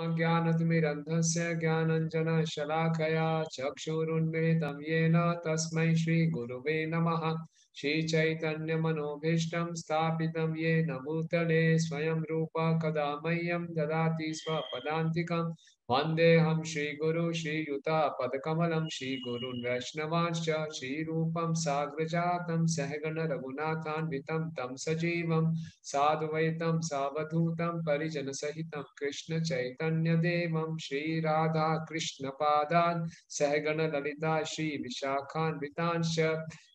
ॐ ज्ञानतिमिरन्धस्य ज्ञानञ्जनशलाकया चक्षुरुन्मिलितं येन तस्मै श्रीगुरुवे नमः। श्रीचैतन्यमनोभीष्टं स्थापितं ये भूतले स्वयं रूप कदा मह्यं ददाति स्वपदान्तिकं वन्देऽहं श्रीगुरु श्रीयुतापदकमलं श्रीगुरुन् वैष्णवांश्च श्रीरूपं साग्रजातं सहगण रघुनाथान्वितं तं सजीवं साधुवैतं सावधूतं परिजनसहितं कृष्णचैतन्यदेवं श्रीराधा कृष्णपादान् सहगण ललिता श्रीविशाखान्वितांश्च।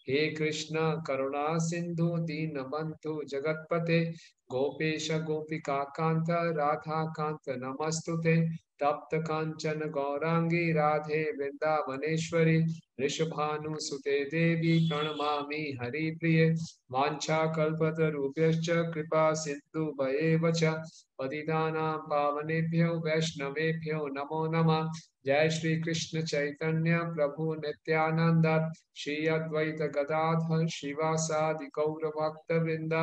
हे कृष्ण करुणा सिंधु दीन बंधु जगतपते। गोपेश, गोपिका कांत राधा कांत नमस्तुते तप्त कांचन गौरांगी राधे वृंदावनेश्वरी ऋषभानुसुते देवी, प्रणमामि हरिप्रिये, वाञ्छाकल्पतरुभ्यश्च कृपा सिंधु च, पतितानां पावनेभ्यो, वैष्णवेभ्यो नमो नमः। जय श्री कृष्ण चैतन्य प्रभु नित्यानंद। श्री अद्वैत गदाधर शिवासादि गौर भक्त वृंद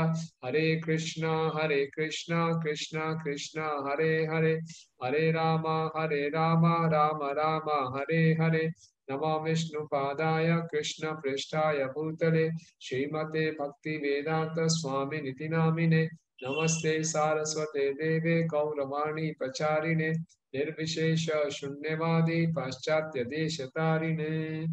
हरे कृष्णा हरे कृष्णा कृष्णा कृष्णा, हरे हरे। हरे रामा हरे रामा, राम राम, हरे हरे। नमो विष्णुपादाय कृष्ण पृष्ठाय भूतले। श्रीमते भक्ति वेदांत स्वामी निति नामिने। नमस्ते सारस्वते देवे कौरवाणी प्रचारिणे, निर्विशेष शून्यवादी पाश्चात्य देश तारिणे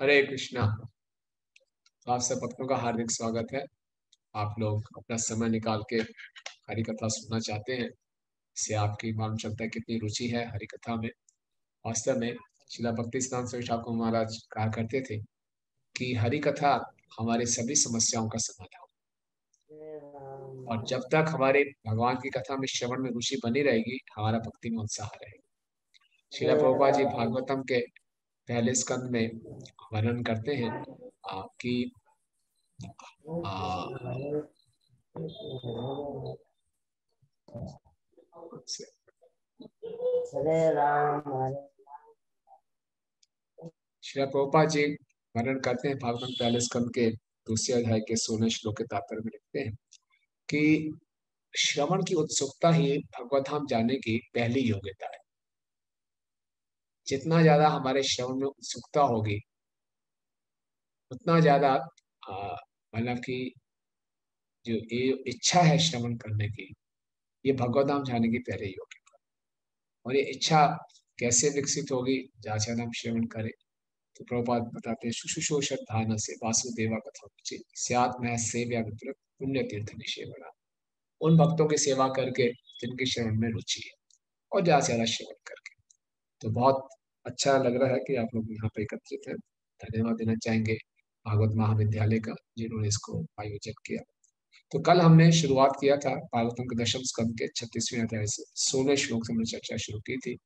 हरे कृष्णा। आप सब भक्तों का हार्दिक स्वागत है। आप लोग अपना समय निकाल के हरि कथा सुनना चाहते हैं। इससे आपकी मालूम चलता है कितनी रुचि है हरि कथा में, वास्तव में शिला भक्ति स्नान से ठाकुर महाराज कहा करते थे कि हरि कथा हमारे सभी समस्याओं का समाधान। और जब तक हमारे भगवान की कथा में श्रवण में रुचि बनी रहेगी, हमारा भक्ति में उत्साह रहेगा। शिला प्रभुपा जी भागवतम के पहले स्कंद में वर्णन करते हैं कि श्री प्रभुपा जी, वर्णन करते हैं भागवत पहले स्कंद के दूसरे अध्याय के सोलह श्लोक के तात्पर्य में लिखते हैं कि श्रवण की उत्सुकता ही भगवत धाम जाने की पहली योग्यता है। जितना ज़्यादा हमारे श्रवण में उत्सुकता होगी, उतना ज़्यादा मतलब कि जो ये इच्छा है श्रवण करने की, ये भगवत धाम जाने की पहले योग्यता और ये इच्छा कैसे विकसित होगी, जहाँ से हम श्रवण करें तो प्रभुपाद बताते हैं सुशुशोषक धान से वासुदेवा कथा सियात में सेव्या पुण्य तीर्थ निषेवना उन भक्तों की सेवा करके जिनके शरण में रुचि है और ज़्यादा से ज़्यादा श्रवण करके। तो बहुत अच्छा लग रहा है कि आप लोग यहाँ पे एकत्रित हैं। धन्यवाद देना चाहेंगे भागवत महाविद्यालय का, जिन्होंने इसको आयोजन किया। तो कल हमने शुरुआत किया था भागवतम के दशम स्कंद के छत्तीसवें अध्याय से, सोलह श्लोक से हमने चर्चा शुरू की थी।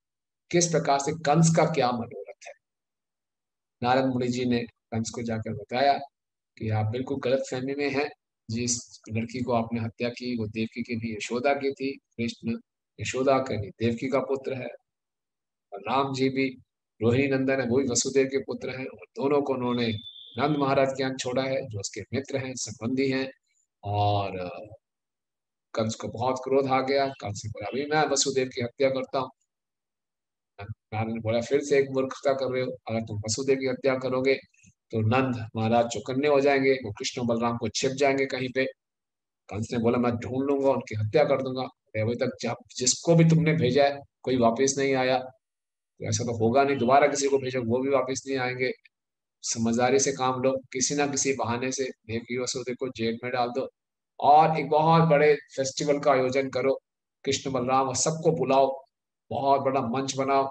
किस प्रकार से कंस का क्या मनोरथ है नारद मुनि जी ने कंस को जाकर बताया कि आप बिल्कुल गलत फहमी में हैं। जिस लड़की को आपने हत्या की, वो देवकी की भी यशोदा की थी। कृष्ण यशोदा का नहीं, देवकी का पुत्र है। और राम जी भी, रोहिणी नंदन है, वो भी वसुदेव के पुत्र हैं। और दोनों को उन्होंने नंद महाराज के यहाँ छोड़ा है, जो उसके मित्र हैं, संबंधी हैं। और कंस को बहुत क्रोध आ गया। कंस ने बोला, अभी मैं वसुदेव की हत्या करता हूँ। नारायण बोला, फिर से एक मूर्खता कर रहे हो। अगर तुम वसुदेव की हत्या करोगे तो नंद महाराज चौकन्ने हो जाएँगे, वो कृष्ण बलराम को छिप जाएँगे कहीं पे। कंस ने बोला, मैं ढूंढ लूँगा, उनकी हत्या कर दूँगा। अभी तक जब, जिसको भी तुमने भेजा है, कोई वापस नहीं आया। तो ऐसा तो होगा नहीं, दोबारा किसी को भेजो, वो भी वापस नहीं आएँगे। समझदारी से काम लो, किसी ना किसी बहाने से। देवी वसुदेव को जेल में डाल दो। और एक बहुत बड़े फेस्टिवल का आयोजन करो। कृष्ण, बलराम और सबको बुलाओ। बहुत बड़ा मंच बनाओ,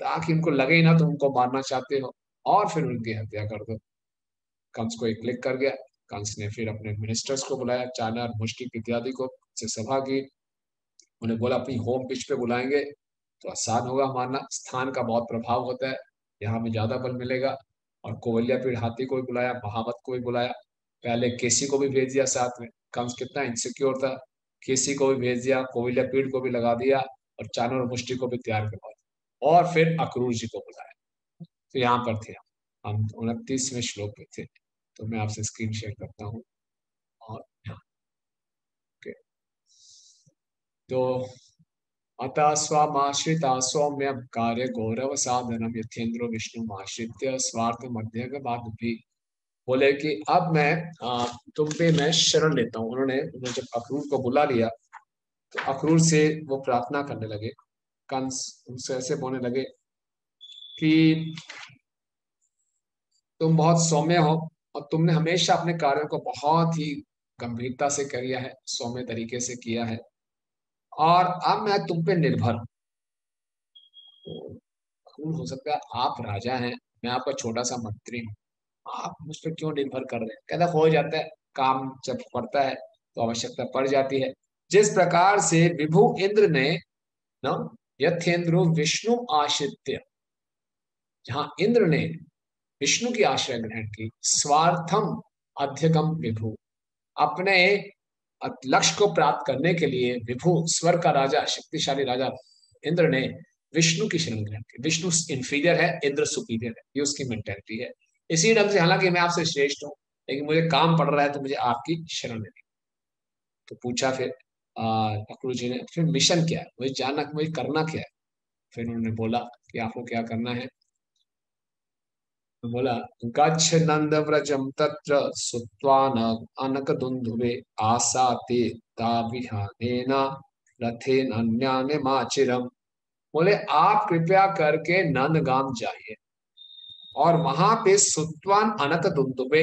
ताकि उनको लगे ना तुम उनको मारना चाहते हो। और फिर उनकी हत्या कर दो। कंस को एक क्लिक कर गया। कंस ने फिर अपने मिनिस्टर्स को बुलाया चानर मुश्किल इत्यादि को से सभा की। उन्हें बोला, अपनी होम पिच पे बुलाएँगे। तो आसान होगा मारना। स्थान का बहुत प्रभाव होता है। यहाँ में ज़्यादा बल मिलेगा। और कोवलिया पीड़ हाथी को भी बुलाया महावत को भी बुलाया। पहले केसी को भी भेज दिया साथ में। कंस कितना इनसिक्योर था। केसी को भी भेज दिया, कोविलिया पीड़ को भी लगा दिया। और और मुष्टि को भी तैयार करवा दिया और फिर अक्रूर जी को बुलाया। तो यहाँ पर थे हम। हम उनतीसवें श्लोक में थे। तो मैं आपसे स्क्रीन शेयर करता हूँ। और ओके तो अतः स्वमाश्रिता सौम्य कार्य गौरव साधनम यथेन्द्र विष्णु आश्रित्य स्वार्थ मध्य भी बोले कि अब मैं तुम पे मैं शरण लेता हूँ। उन्होंने उन्होंने जब अक्रूर को बुला लिया। तो अक्रूर से वो प्रार्थना करने लगे कंस उनसे ऐसे बोलने लगे कि तुम बहुत सौम्य हो और तुमने हमेशा अपने कार्यों को बहुत ही गंभीरता से किया है, सौम्य तरीके से किया है। और अब मैं तुम पे निर्भर हूँ। तो हो सकता है आप राजा हैं, मैं आपका छोटा सा मंत्री हूँ। आप मुझ पर क्यों निर्भर कर रहे हैं? कहता हो जाता है, काम जब पड़ता है तो आवश्यकता पड़ जाती है। जिस प्रकार से विभु इंद्र ने, न यथेन्द्र विष्णु आश्रित्य, जहाँ इंद्र ने विष्णु की आश्रय ग्रहण की, स्वार्थम अध्यगम विभु। अपने लक्ष्य को प्राप्त करने के लिए विभु, स्वर का राजा, शक्तिशाली राजा इंद्र ने विष्णु की शरण ग्रहण की। विष्णु इंफीरियर है, इंद्र सुपीरियर है, ये उसकी मेंटेलिटी है। इसी ढंग से हालाँकि मैं आपसे श्रेष्ठ हूँ, लेकिन मुझे काम पड़ रहा है तो मुझे आपकी शरण लेनी। तो पूछा फिर अक्रू जी ने। फिर मिशन क्या है? मुझे जानना मुझे करना क्या है? फिर उन्होंने बोला कि आपको क्या करना है? तो बोला गच्छ नंद व्रजम तत्र सुत्वान अनक दुंधुवे आसाते ताभिहानेन रथेन अन्याने माचिरम। बोले, आप कृपया करके नंद नंदगाम जाइए और वहाँ पे सुत्वान अनक दुंदुबे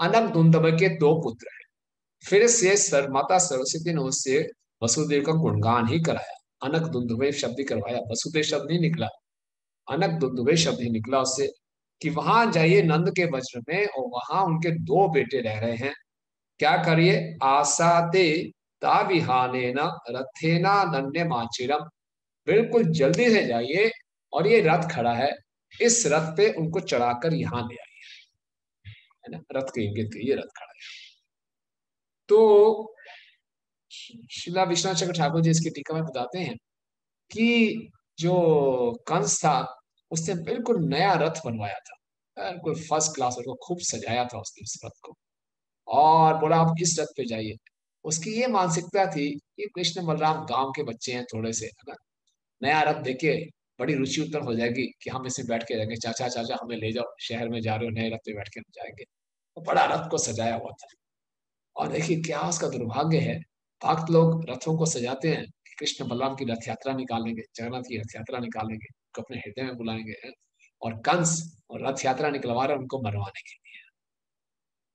अनक दुंदुबे के दो पुत्र हैं। फिर से सर माता सरस्वती ने उससे वसुदेव का गुणगान ही कराया। अनक दुंदुबे शब्द ही करवाया। वसुदेव शब्द नहीं निकला। अनक दुंदुबे शब्द ही निकला उससे कि वहाँ जाइए नंद के वज्र में और वहाँ उनके दो बेटे रह रहे हैं। क्या करिए? आसाते ताविहाने रथेना नन्य माचिरम। बिल्कुल जल्दी से जाइए और ये रथ खड़ा है। इस रथ पे उनको चढ़ाकर यहाँ ले आइए। है ना? रथ के इंगित ये रथ खड़ा है। तो शिला विश्वनाथ चक्र ठाकुर जी इसकी टीका में बताते हैं कि जो कंस था, उसने बिल्कुल नया रथ बनवाया था। बिल्कुल फ़र्स्ट क्लास उसको खूब सजाया था उसने उस रथ को। और बोला, आप इस रथ पे जाइए? उसकी ये मानसिकता थी कि कृष्ण बलराम गाँव के बच्चे हैं थोड़े से ना? नया रथ देखे बड़ी रुचि उत्तर हो जाएगी कि हम इसमें बैठ के जाएँगे। चाचा चाचा, हमें ले जाओ, शहर में जा रहे हो, नए रथ पे बैठ के जाएँगे। तो बड़ा रथ को सजाया हुआ था। और देखिए क्या उसका दुर्भाग्य है, भक्त लोग रथों को सजाते हैं कृष्ण बलराम की रथ यात्रा निकालेंगे, जगन्नाथ की रथ यात्रा निकालेंगे, उनको अपने हृदय में बुलाएँगे और कंस और रथ यात्रा निकलवा रहे उनको मरवाने के लिए।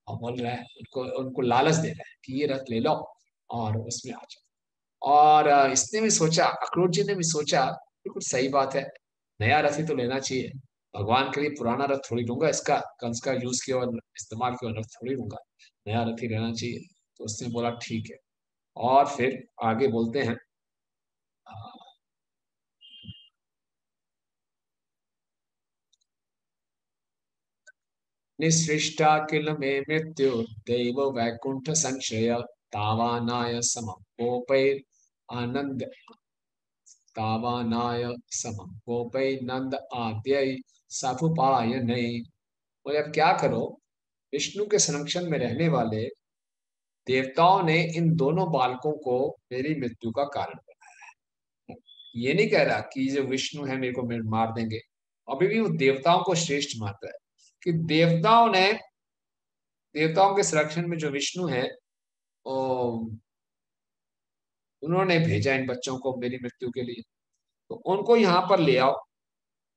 और बोल रहा है, उनको उनको लालच दे रहा है कि ये रथ ले लो और उसमें आ जाओ। और इसने भी सोचा अक्रूर जी ने भी सोचा, बिल्कुल तो सही बात है, नया रथ ही तो लेना चाहिए। भगवान के लिए पुराना रथ थोड़ी लूँगा, इसका, कंस का यूज़ किया और इस्तेमाल किया रथ थोड़ी लूँगा। नया रथ रहना चाहिए। तो उसने बोला, ठीक है। और फिर आगे बोलते हैं, निसृष्टा किल मे मृत्यु, दैव वैकुंठ संशय, तावानाय समपोपैर आनंद तावानाय समपोपै नंद आद्य सफुपाय नहीं बोले, अब क्या करो? विष्णु के संरक्षण में रहने वाले देवताओं ने इन दोनों बालकों को मेरी मृत्यु का कारण बनाया है। ये नहीं कह रहा कि जो विष्णु है मेरे को मार देंगे। अभी भी वो देवताओं को श्रेष्ठ मानता है कि देवताओं ने, देवताओं के संरक्षण में जो विष्णु है उन्होंने भेजा इन बच्चों को मेरी मृत्यु के लिए। तो उनको यहाँ पर ले आओ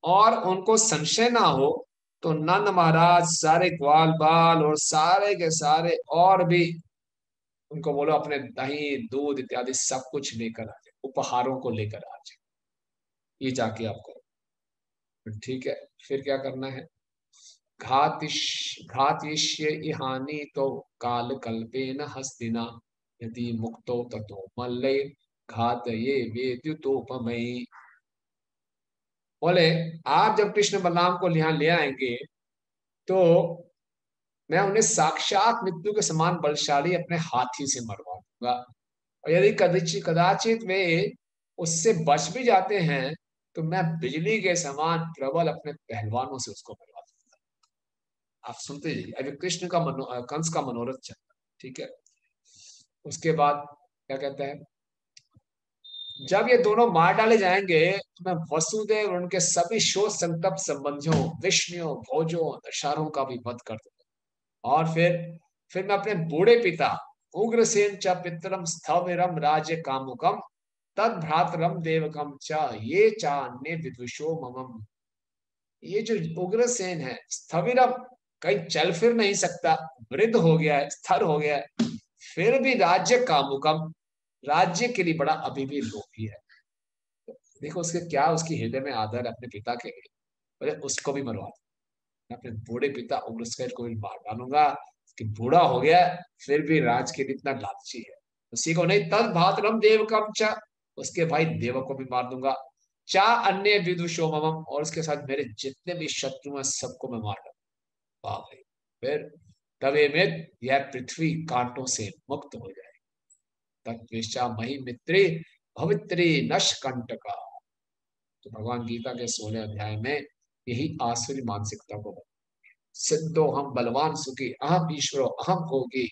और उनको संशय ना हो तो नंद महाराज सारे ग्वाल बाल और सारे के सारे और भी उनको बोलो अपने दही, दूध इत्यादि सब कुछ लेकर आ जाए, उपहारों को लेकर आ जाए। ये जाके आप करो ठीक है, फिर क्या करना है? घातिश, घातिष्य हानि तो काल कल्पे न हस्तिना, यदि मुक्तो तथो मल्ले घात ये वेद्युतोपमयी। बोले, आप जब कृष्ण बलराम को यहाँ ले आएँगे तो मैं उन्हें साक्षात मृत्यु के समान बलशाली अपने हाथी से मरवा दूँगा। और यदि कदाचित कदाचित वे उससे बच भी जाते हैं तो मैं बिजली के समान प्रबल अपने पहलवानों से उसको मरवा दूँगा। आप सुनते जाइए अभी कृष्ण का मनो, कंस का मनोरथ चलता ठीक है? उसके बाद क्या कहते हैं? जब ये दोनों मार डाले जाएँगे तो मैं वसुदेव और उनके सभी शोध संतप संबंधियों, विष्णुओं, भोजों दशारों का भी वध कर दूँगा। और फिर फिर मैं अपने बूढ़े पिता, उग्रसेन च पितरम स्थविरम राज्य कामुकम, तद भ्रातरम देवकम च ये चान्य विदुषो ममम। ये जो उग्रसेन है, स्थविरम, कहीं चल फिर नहीं सकता, वृद्ध हो गया है स्थिर हो गया है, फिर भी राज्य कामुकम। राज्य के लिए बड़ा अभी भी लोभी है। देखो उसके क्या उसकी हृदय में आदर अपने पिता के लिए। बोले, उसको भी मरवा मैं अपने बूढ़े पिता उग्रसेन को भी मार डालूँगा, कि बूढ़ा हो गया, फिर भी राज के लिए इतना लालची है। उसी को नहीं, तद भातरम देव कम चा। उसके भाई देव को भी मार दूँगा। चा अन्य विदुषो मम और उसके साथ मेरे जितने भी शत्रु हैं, सबको मैं मार दूँगा भाई फिर तवे में यह पृथ्वी कांटों से मुक्त हो जाए। तत्विशा मही मित्री भवित्री नश कंटका तो भगवान गीता के सोलह अध्याय में यही आसुरी मानसिकता को सिद्धो हम बलवान सुखी, अहम ईश्वरो, अहम होगी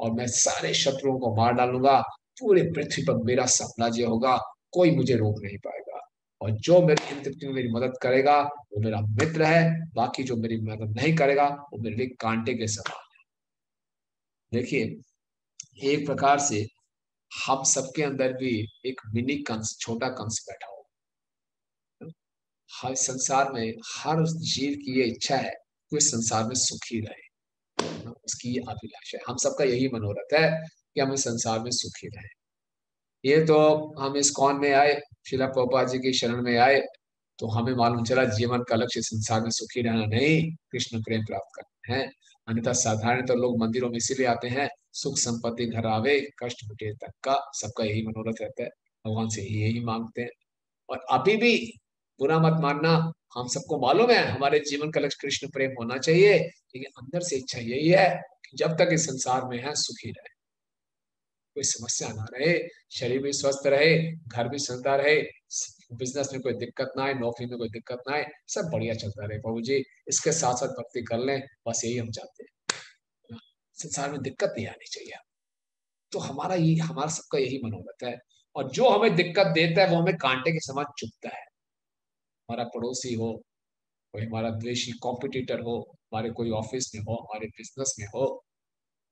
और मैं सारे शत्रुओं को मार डालूँगा, पूरे पृथ्वी पर मेरा साम्राज्य होगा, कोई मुझे रोक नहीं पाएगा। और जो मेरे इन मेरी मदद करेगा, वो मेरा मित्र है, बाकी जो मेरी मदद नहीं करेगा, वो मेरे लिए कांटे के समान है। देखिए, एक प्रकार से हम सबके अंदर भी एक मिनी कंस, छोटा कंस बैठा हो। हर संसार में, हर जीव की ये इच्छा है इस संसार में सुखी रहे। उसकी ये अभिलाषा है। हम सबका यही मनोरथ है कि हम इस संसार में सुखी रहे। ये तो हम इस कौन में आए? शिला पोपा जी की शरण में आए तो हमें मालूम चला जीवन का लक्ष्य संसार में सुखी रहना नहीं, कृष्ण प्रेम प्राप्त करना है। अन्यथा साधारण तो लोग मंदिरों में इसीलिए आते हैं, सुख संपत्ति घर आवे, कष्ट मिटे तक का, सबका यही मनोरथ रहता है, भगवान से यही मांगते हैं। और अभी भी बुरा मत मानना, हम सबको मालूम है, हमारे जीवन का लक्ष्य कृष्ण प्रेम होना चाहिए, लेकिन अंदर से इच्छा यही है कि जब तक इस संसार में है, सुखी रहे। कोई समस्या ना रहे, शरीर भी स्वस्थ रहे, घर भी चलता रहे बिज़नेस में कोई दिक्कत ना आए, नौकरी में कोई दिक्कत ना आए, सब बढ़िया चलता रहे। बाबू जी इसके साथ साथ भक्ति कर लें, बस यही हम चाहते हैं। संसार में दिक्कत नहीं आनी चाहिए। तो हमारा ये हमारा सबका यही मनोरथ है। और जो हमें दिक्कत देता है, वो हमें कांटे के समान चुपता है। हमारा पड़ोसी हो, कोई हमारा द्वेषी कॉम्पिटिटर हो, हमारे कोई ऑफ़िस में हो, हमारे बिज़नेस में हो,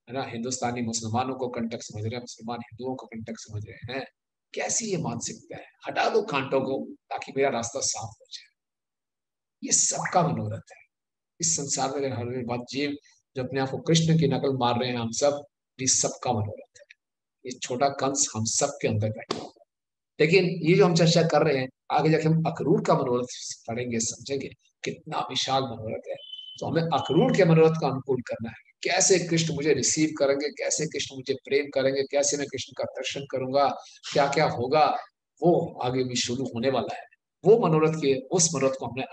है ना? हिंदुस्तानी मुसलमानों को कंटक समझ रहे हैं, मुसलमान हिंदुओं को कंटक समझ रहे हैं। कैसी ये मानसिकता है? हटा दो कांटों को ताकि मेरा रास्ता साफ़ हो जाए। ये सबका मनोरथ है। इस संसार में हर बात जीव जो अपने आप को कृष्ण की नकल मार रहे हैं हम सब, ये सबका मनोरथ है। ये छोटा कंस हम सब के अंदर बैठा हुआ लेकिन ये जो हम चर्चा कर रहे हैं, आगे जाके हम अक्रूर का मनोरथ पढ़ेंगे समझेंगे, कितना विशाल मनोरथ है। तो हमें अक्रूर के मनोरथ का अनुकूल करना है। कैसे कृष्ण मुझे रिसीव करेंगे, कैसे कृष्ण मुझे प्रेम करेंगे, कैसे मैं कृष्ण का दर्शन करूँगा क्या क्या होगा, वो आगे भी शुरू होने वाला है। वो मनोरथ के, उस मनोरथ को हमने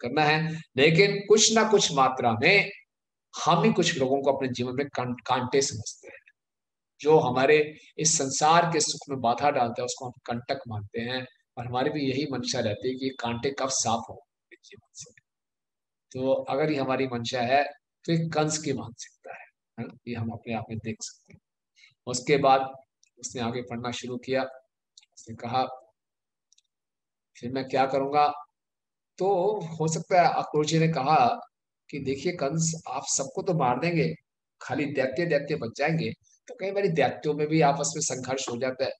करना है। लेकिन कुछ ना कुछ मात्रा में हम ही कुछ लोगों को अपने जीवन में कांटे समझते हैं। जो हमारे इस संसार के सुख में बाधा डालता है, उसको हम कंटक मानते हैं और हमारी भी यही मंशा रहती है कि कांटे कब साफ़ हो जीवन से। तो अगर ये हमारी मंशा है तो एक कंस की मानसिकता है ये हम अपने आप में देख सकते हैं। उसके बाद उसने आगे पढ़ना शुरू किया। उसने कहा, फिर मैं क्या करूँगा? तो हो सकता है अक्रूर जी ने कहा कि, देखिए कंस, आप सबको तो मार देंगे, खाली दैत्य दैत्य बच जाएँगे तो कई बार दैत्यों में भी आपस में संघर्ष हो जाता है।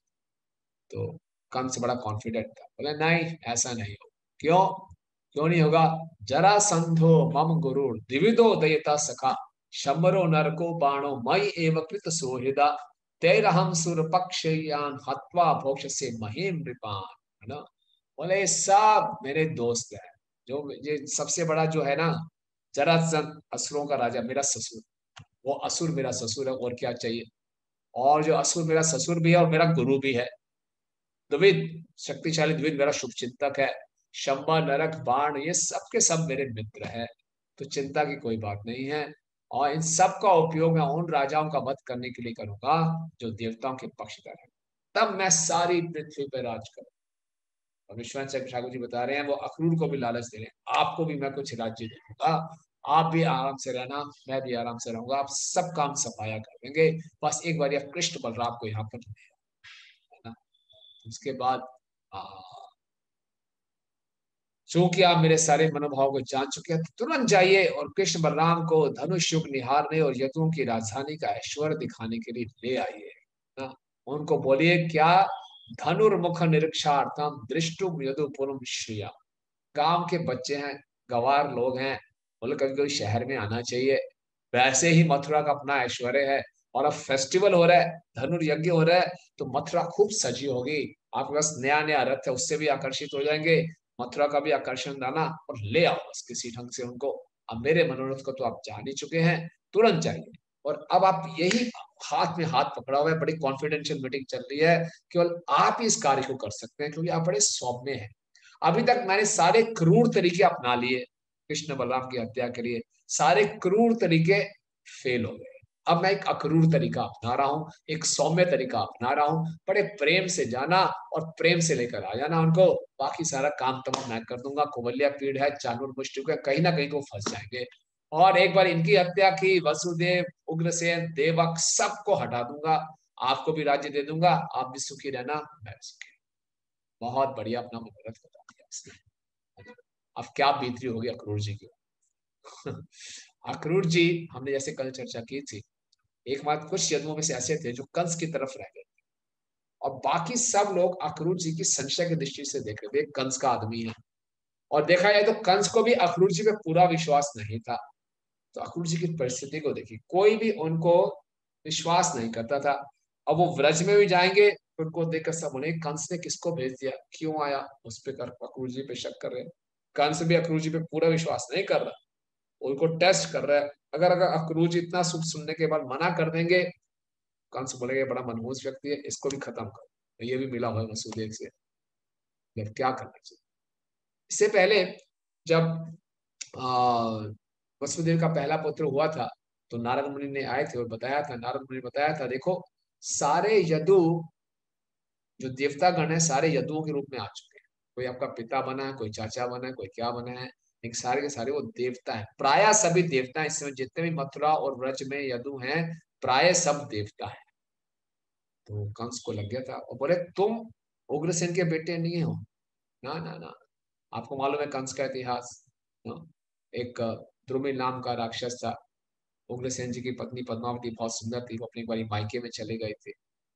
तो कंस बड़ा कॉन्फिडेंट था। बोले, नहीं, ऐसा नहीं हो क्यों? क्यों नहीं होगा? जरा संधो मम गुरु दिविदो दयता सखा। शंबरो नरको बाणो मई एव कृत सोहिदा तेरहम सुर पक्षयान हत्वा भोक्ष से महीम रिपान है ना? बोले सब मेरे दोस्त है, जो ये सबसे बड़ा जो है ना जरा असुरों का राजा, मेरा ससुर। वो असुर मेरा ससुर है, और क्या चाहिए? और जो असुर मेरा ससुर भी है, और मेरा गुरु भी है। द्विद शक्तिशाली द्विद मेरा शुभ चिंतक है। शंबा, नरक, बाण, ये सब के सब मेरे मित्र है। तो चिंता की कोई बात नहीं है। और इन सब का उपयोग मैं उन राजाओं का वध करने के लिए करूँगा, जो देवताओं के पक्षधर है। तब मैं सारी पृथ्वी पर राज करूँ। और विश्वास ठाकुर जी बता रहे हैं, वो अखरूर को भी लालच दे रहे हैं। आपको भी मैं कुछ राज्य दूँगा। आप भी आराम से रहना, मैं भी आराम से रहूँगा। आप सब काम सफाया कर देंगे। बस एक बार कृष्ण बलराम को यहाँ पर उसके बाद चूँकि आप मेरे सारे मनोभाव को जान चुके हैं तो तुरंत जाइए और कृष्ण बलराम को धनुष युग निहारने और यदुओं की राजधानी का ऐश्वर्य दिखाने के लिए ले आइए। उनको बोलिए, क्या धनुर्मुख निरीक्षार्थम दृष्टु यदुपुरम श्रिया? गाँव के बच्चे हैं, गवार लोग हैं बोले कभी कभी शहर में आना चाहिए। वैसे ही मथुरा का अपना ऐश्वर्य है और अब फेस्टिवल हो रहा है, धनुर्यज्ञ हो रहा है तो मथुरा खूब सजी होगी। आपके पास नया नया रथ है, उससे भी आकर्षित हो जाएँगे। मथुरा का भी आकर्षण लाना और ले आओ बस किसी ढंग से उनको। अब मेरे मनोरथ को तो आप जान ही चुके हैं, तुरंत जाइए। और अब आप यही हाथ में हाथ पकड़ा हुआ है, बड़ी कॉन्फिडेंशियल मीटिंग चल रही है, केवल आप ही इस कार्य को कर सकते हैं, क्योंकि आप बड़े सौम्य हैं। अभी तक मैंने सारे क्रूर तरीके अपना लिए, कृष्ण बलराम की हत्या के लिए, सारे क्रूर तरीके फेल हो गए। अब मैं एक अक्रूर तरीका अपना रहा हूँ, एक सौम्य तरीका अपना रहा हूँ, बड़े प्रेम से जाना और प्रेम से लेकर आ जाना उनको। बाकी सारा काम तमाम मैं कर दूँगा। कुबलिया पीड़ है, चानूर मुष्टिक है, कहीं ना कहीं तो फंस जाएँगे। और एक बार इनकी हत्या की, वसुदेव, उग्रसेन, देवक सबको हटा दूँगा। आपको भी राज्य दे दूँगा। आप भी सुखी रहना, मैं सुखी बहुत बढ़िया अपना मनोरथ बता दिया अब क्या बीतरी होगी अक्रूर जी की? अक्रूर जी, हमने जैसे कल चर्चा की थी एक मात्र कुछ यदुओं में से ऐसे थे जो कंस की तरफ़ रह गए। और बाकी सब लोग अखरूर जी की संशय की दृष्टि से देख रहे थे कंस का आदमी है। और देखा जाए तो कंस को भी अखरूर जी पे पूरा विश्वास नहीं था। तो अखरूर जी की परिस्थिति को देखिए, कोई भी उनको विश्वास नहीं करता था। अब वो व्रज में भी जाएँगे तो उनको देखकर सब उन्हें कंस ने किसको भेज दिया? क्यों आया? उस पर अक्रूर जी पे शक कर रहे कंस भी अक्रूर जी पे पूरा विश्वास नहीं कर रहा। उनको टेस्ट कर रहा है। अगर अगर अक्रूज इतना सुख सुनने के बाद मना कर देंगे कंस बोलेंगे बड़ा मनमोज व्यक्ति है, इसको भी खत्म कर। ये भी मिला हुआ है वसुदेव से। क्या करना चाहिए? इससे पहले जब वसुदेव का पहला पुत्र हुआ था तो नारद मुनि ने आए थे और बताया था, नारद मुनि बताया था, देखो, सारे यदु, जो देवता गण है, सारे यदुओं के रूप में आ चुके हैं। कोई आपका पिता बना है, कोई चाचा बना है, कोई क्या बना है सारे के सारे वो देवता है। प्राय सभी देवता है, इसमें जितने भी मथुरा और व्रज में यदु हैं, प्राय सब देवता है। तो कंस को लग गया था और बोले, तुम उग्रसेन के बेटे नहीं हो? ना ना ना। आपको मालूम है कंस का इतिहास एक द्रुमिल नाम का राक्षस था। उग्रसेन जी की पत्नी पद्मावती बहुत सुंदर थी, वो अपनी बारी मायके में चले गए थे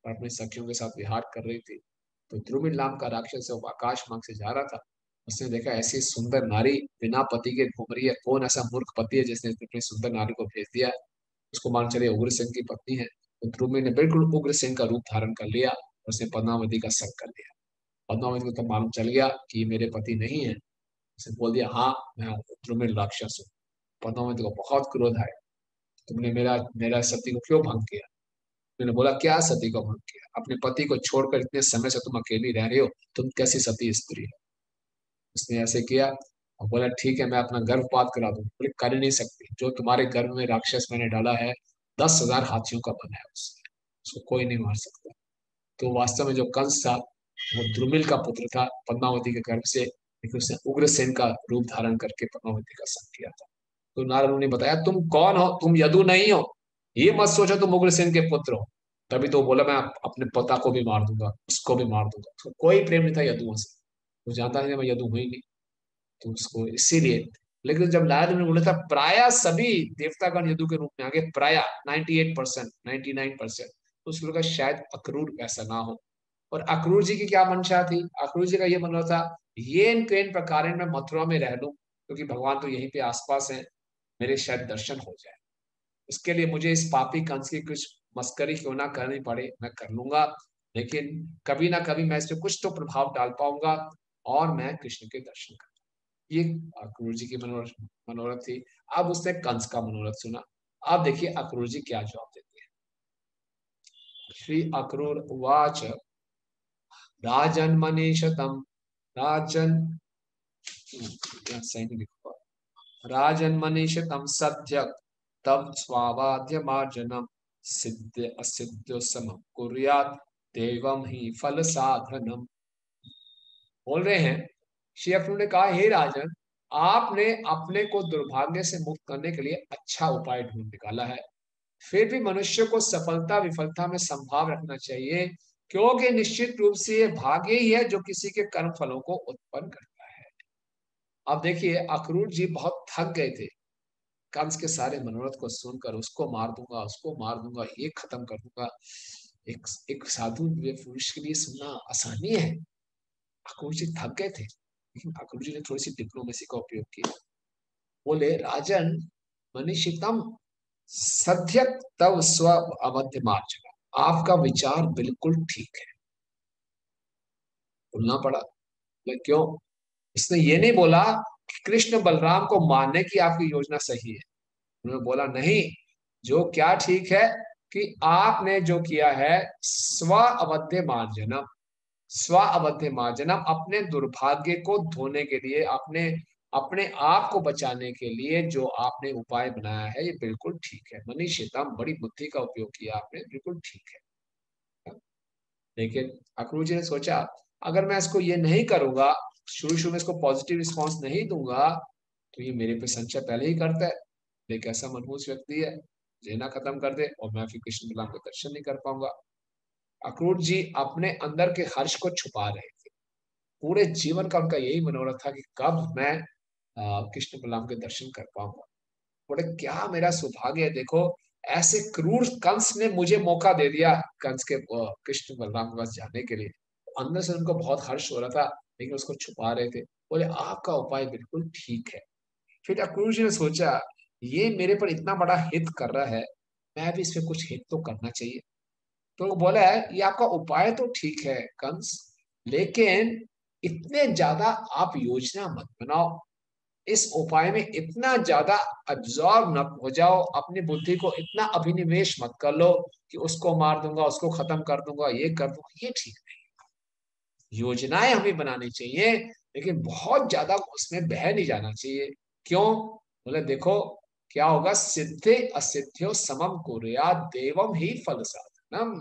और अपने सखियों के साथ विहार कर रही थी। तो द्रुमिल नाम का राक्षस आकाश मांग से जा रहा था। उसने देखा, ऐसी सुंदर नारी बिना पति के घूम रही है। कौन ऐसा मूर्ख पति है जिसने अपनी सुंदर नारी को भेज दिया? उसको मान चले उग्रसेन की पत्नी है। तो ने बिल्कुल उग्रसेन का रूप धारण कर लिया उसने पद्मावती का संग कर लिया। पद्मावती को तो मालूम चल गया कि मेरे पति नहीं है। उसने बोल दिया हाँ मैं ध्रुमिल राक्षस हूँ। पद्मावती को बहुत क्रोध आया। तुमने मेरा मेरा सती को क्यों भंग किया? मैंने बोला, क्या सती को भंग किया? अपने पति को छोड़कर इतने समय से तुम अकेली रह रहे हो। तुम कैसी सती स्त्री हो? उसने ऐसे किया और बोला, ठीक है, मैं अपना गर्भपात करा दूँ। बोले, कर नहीं सकती। जो तुम्हारे गर्भ में राक्षस मैंने डाला है, दस हज़ार हाथियों का बना है उससे। उसको कोई नहीं मार सकता। तो वास्तव में जो कंस था, वो द्रुमिल का पुत्र था, पद्मावती के गर्भ से, लेकिन उसने उग्रसेन का रूप धारण करके पद्मावती का संग किया था। तो नारायण ने बताया, तुम कौन हो? तुम यदु नहीं हो। ये मत सोचो तुम उग्रसेन के पुत्र हो। तभी तो बोला, मैं अपने पता को भी मार दूँगा, उसको भी मार दूँगा। तो कोई प्रेम नहीं था यदुओं से। वो जानता है मैं यदु नहीं। तो उसको इसीलिए। लेकिन जब लाया ने बोला था प्राय सभी देवतागण यदु के रूप में आगे, प्राय 98 परसेंट नाइनटी नाइन परसेंट तो उसको लगा शायद अक्रूर ऐसा ना हो। और अक्रूर जी की क्या मंशा थी? अक्रूर जी का ये मन था, ये इन केन प्रकार में मथुरा में रह लू, क्योंकि भगवान तो यहीं पे आसपास है, मेरे शायद दर्शन हो जाए। उसके लिए मुझे इस पापी कंस की कुछ मस्करी क्यों ना करनी पड़े, मैं कर लूँगा। लेकिन कभी ना कभी मैं इसमें कुछ तो प्रभाव डाल पाऊँगा और मैं कृष्ण के दर्शन कर ये अक्रूर जी की मनोरथ मनोरथ थी। अब उसने कंस का मनोरथ सुना। अब देखिए अक्रूर जी क्या जवाब देते हैं। श्री अक्रूर वाच राजन मनीषतम, राजन राजन मनीषतम सत्य तब स्वावाद्य मार्जनम सिद्ध असिद्ध सम कुर्यात देवम ही फल साधनम बोल रहे हैं, श्री अक्रूर ने कहा, हे राजन, आपने अपने को दुर्भाग्य से मुक्त करने के लिए अच्छा उपाय ढूंढ निकाला है। फिर भी मनुष्य को सफलता विफलता में संभाव रखना चाहिए, क्योंकि निश्चित रूप से ये भाग्य ही है जो किसी के कर्म फलों को उत्पन्न करता है। अब देखिए, अक्रूर जी बहुत थक गए थे। कंस के सारे मनोरथ को सुनकर, उसको मार दूँगा, उसको मार दूँगा, ये खत्म कर दूँगा। एक एक साधु पुरुष के लिए सुनना आसानी है। अक्रूर जी थक गए थे। लेकिन अक्रूर जी ने थोड़ी सी डिप्लोमेसी का उपयोग किया। बोले, राजन मनीषितम सत्य तव स्व अवध्य मार्जन आपका विचार बिल्कुल ठीक है। बोलना पड़ा। क्यों? इसने ये नहीं बोला कि कृष्ण बलराम को मानने की आपकी योजना सही है। उन्होंने बोला, नहीं, जो क्या ठीक है कि आपने जो किया है, स्व अवध्य मार्जनम। स्व अवध्य मार्जनम अपने दुर्भाग्य को धोने के लिए, अपने अपने आप को बचाने के लिए जो आपने उपाय बनाया है, ये बिल्कुल ठीक है। मनीषितम बड़ी बुद्धि का उपयोग किया आपने, बिल्कुल ठीक है। लेकिन अक्रू जी ने सोचा, अगर मैं इसको ये नहीं करूँगा शुरू शुरू में इसको पॉजिटिव रिस्पॉन्स नहीं दूँगा तो ये मेरे पे संचय पहले ही करता है। एक ऐसा मनहूस व्यक्ति है, जेना खत्म कर दे और मैं फिर कृष्ण बलराम के दर्शन नहीं कर पाऊँगा। अक्रूर जी अपने अंदर के हर्ष को छुपा रहे थे। पूरे जीवन का उनका यही मनोरथ था कि कब मैं कृष्ण बलराम के दर्शन कर पाऊँगा। बोले, क्या मेरा सौभाग्य है? देखो, ऐसे क्रूर कंस ने मुझे मौका दे दिया कंस के कृष्ण बलराम के पास जाने के लिए। अंदर से उनको बहुत हर्ष हो रहा था, लेकिन उसको छुपा रहे थे। बोले, आपका उपाय बिल्कुल ठीक है। फिर अक्रूर जी ने सोचा, ये मेरे पर इतना बड़ा हित कर रहा है, मैं भी इसमें कुछ हित तो करना चाहिए। तो बोला है, ये आपका उपाय तो ठीक है, कंस, लेकिन इतने ज़्यादा आप योजना मत बनाओ। इस उपाय में इतना ज़्यादा अब्जॉर्व न हो जाओ, अपनी बुद्धि को इतना अभिनिवेश मत कर लो कि उसको मार दूँगा, उसको खत्म कर दूँगा, ये कर दूँगा, ये ठीक नहीं योजनाएँ हमें बनानी चाहिए, लेकिन बहुत ज़्यादा उसमें बह नहीं जाना चाहिए। क्यों? बोले, देखो, क्या होगा, सिद्धे असिध्यो समम कुरिया देवम ही फल साधनम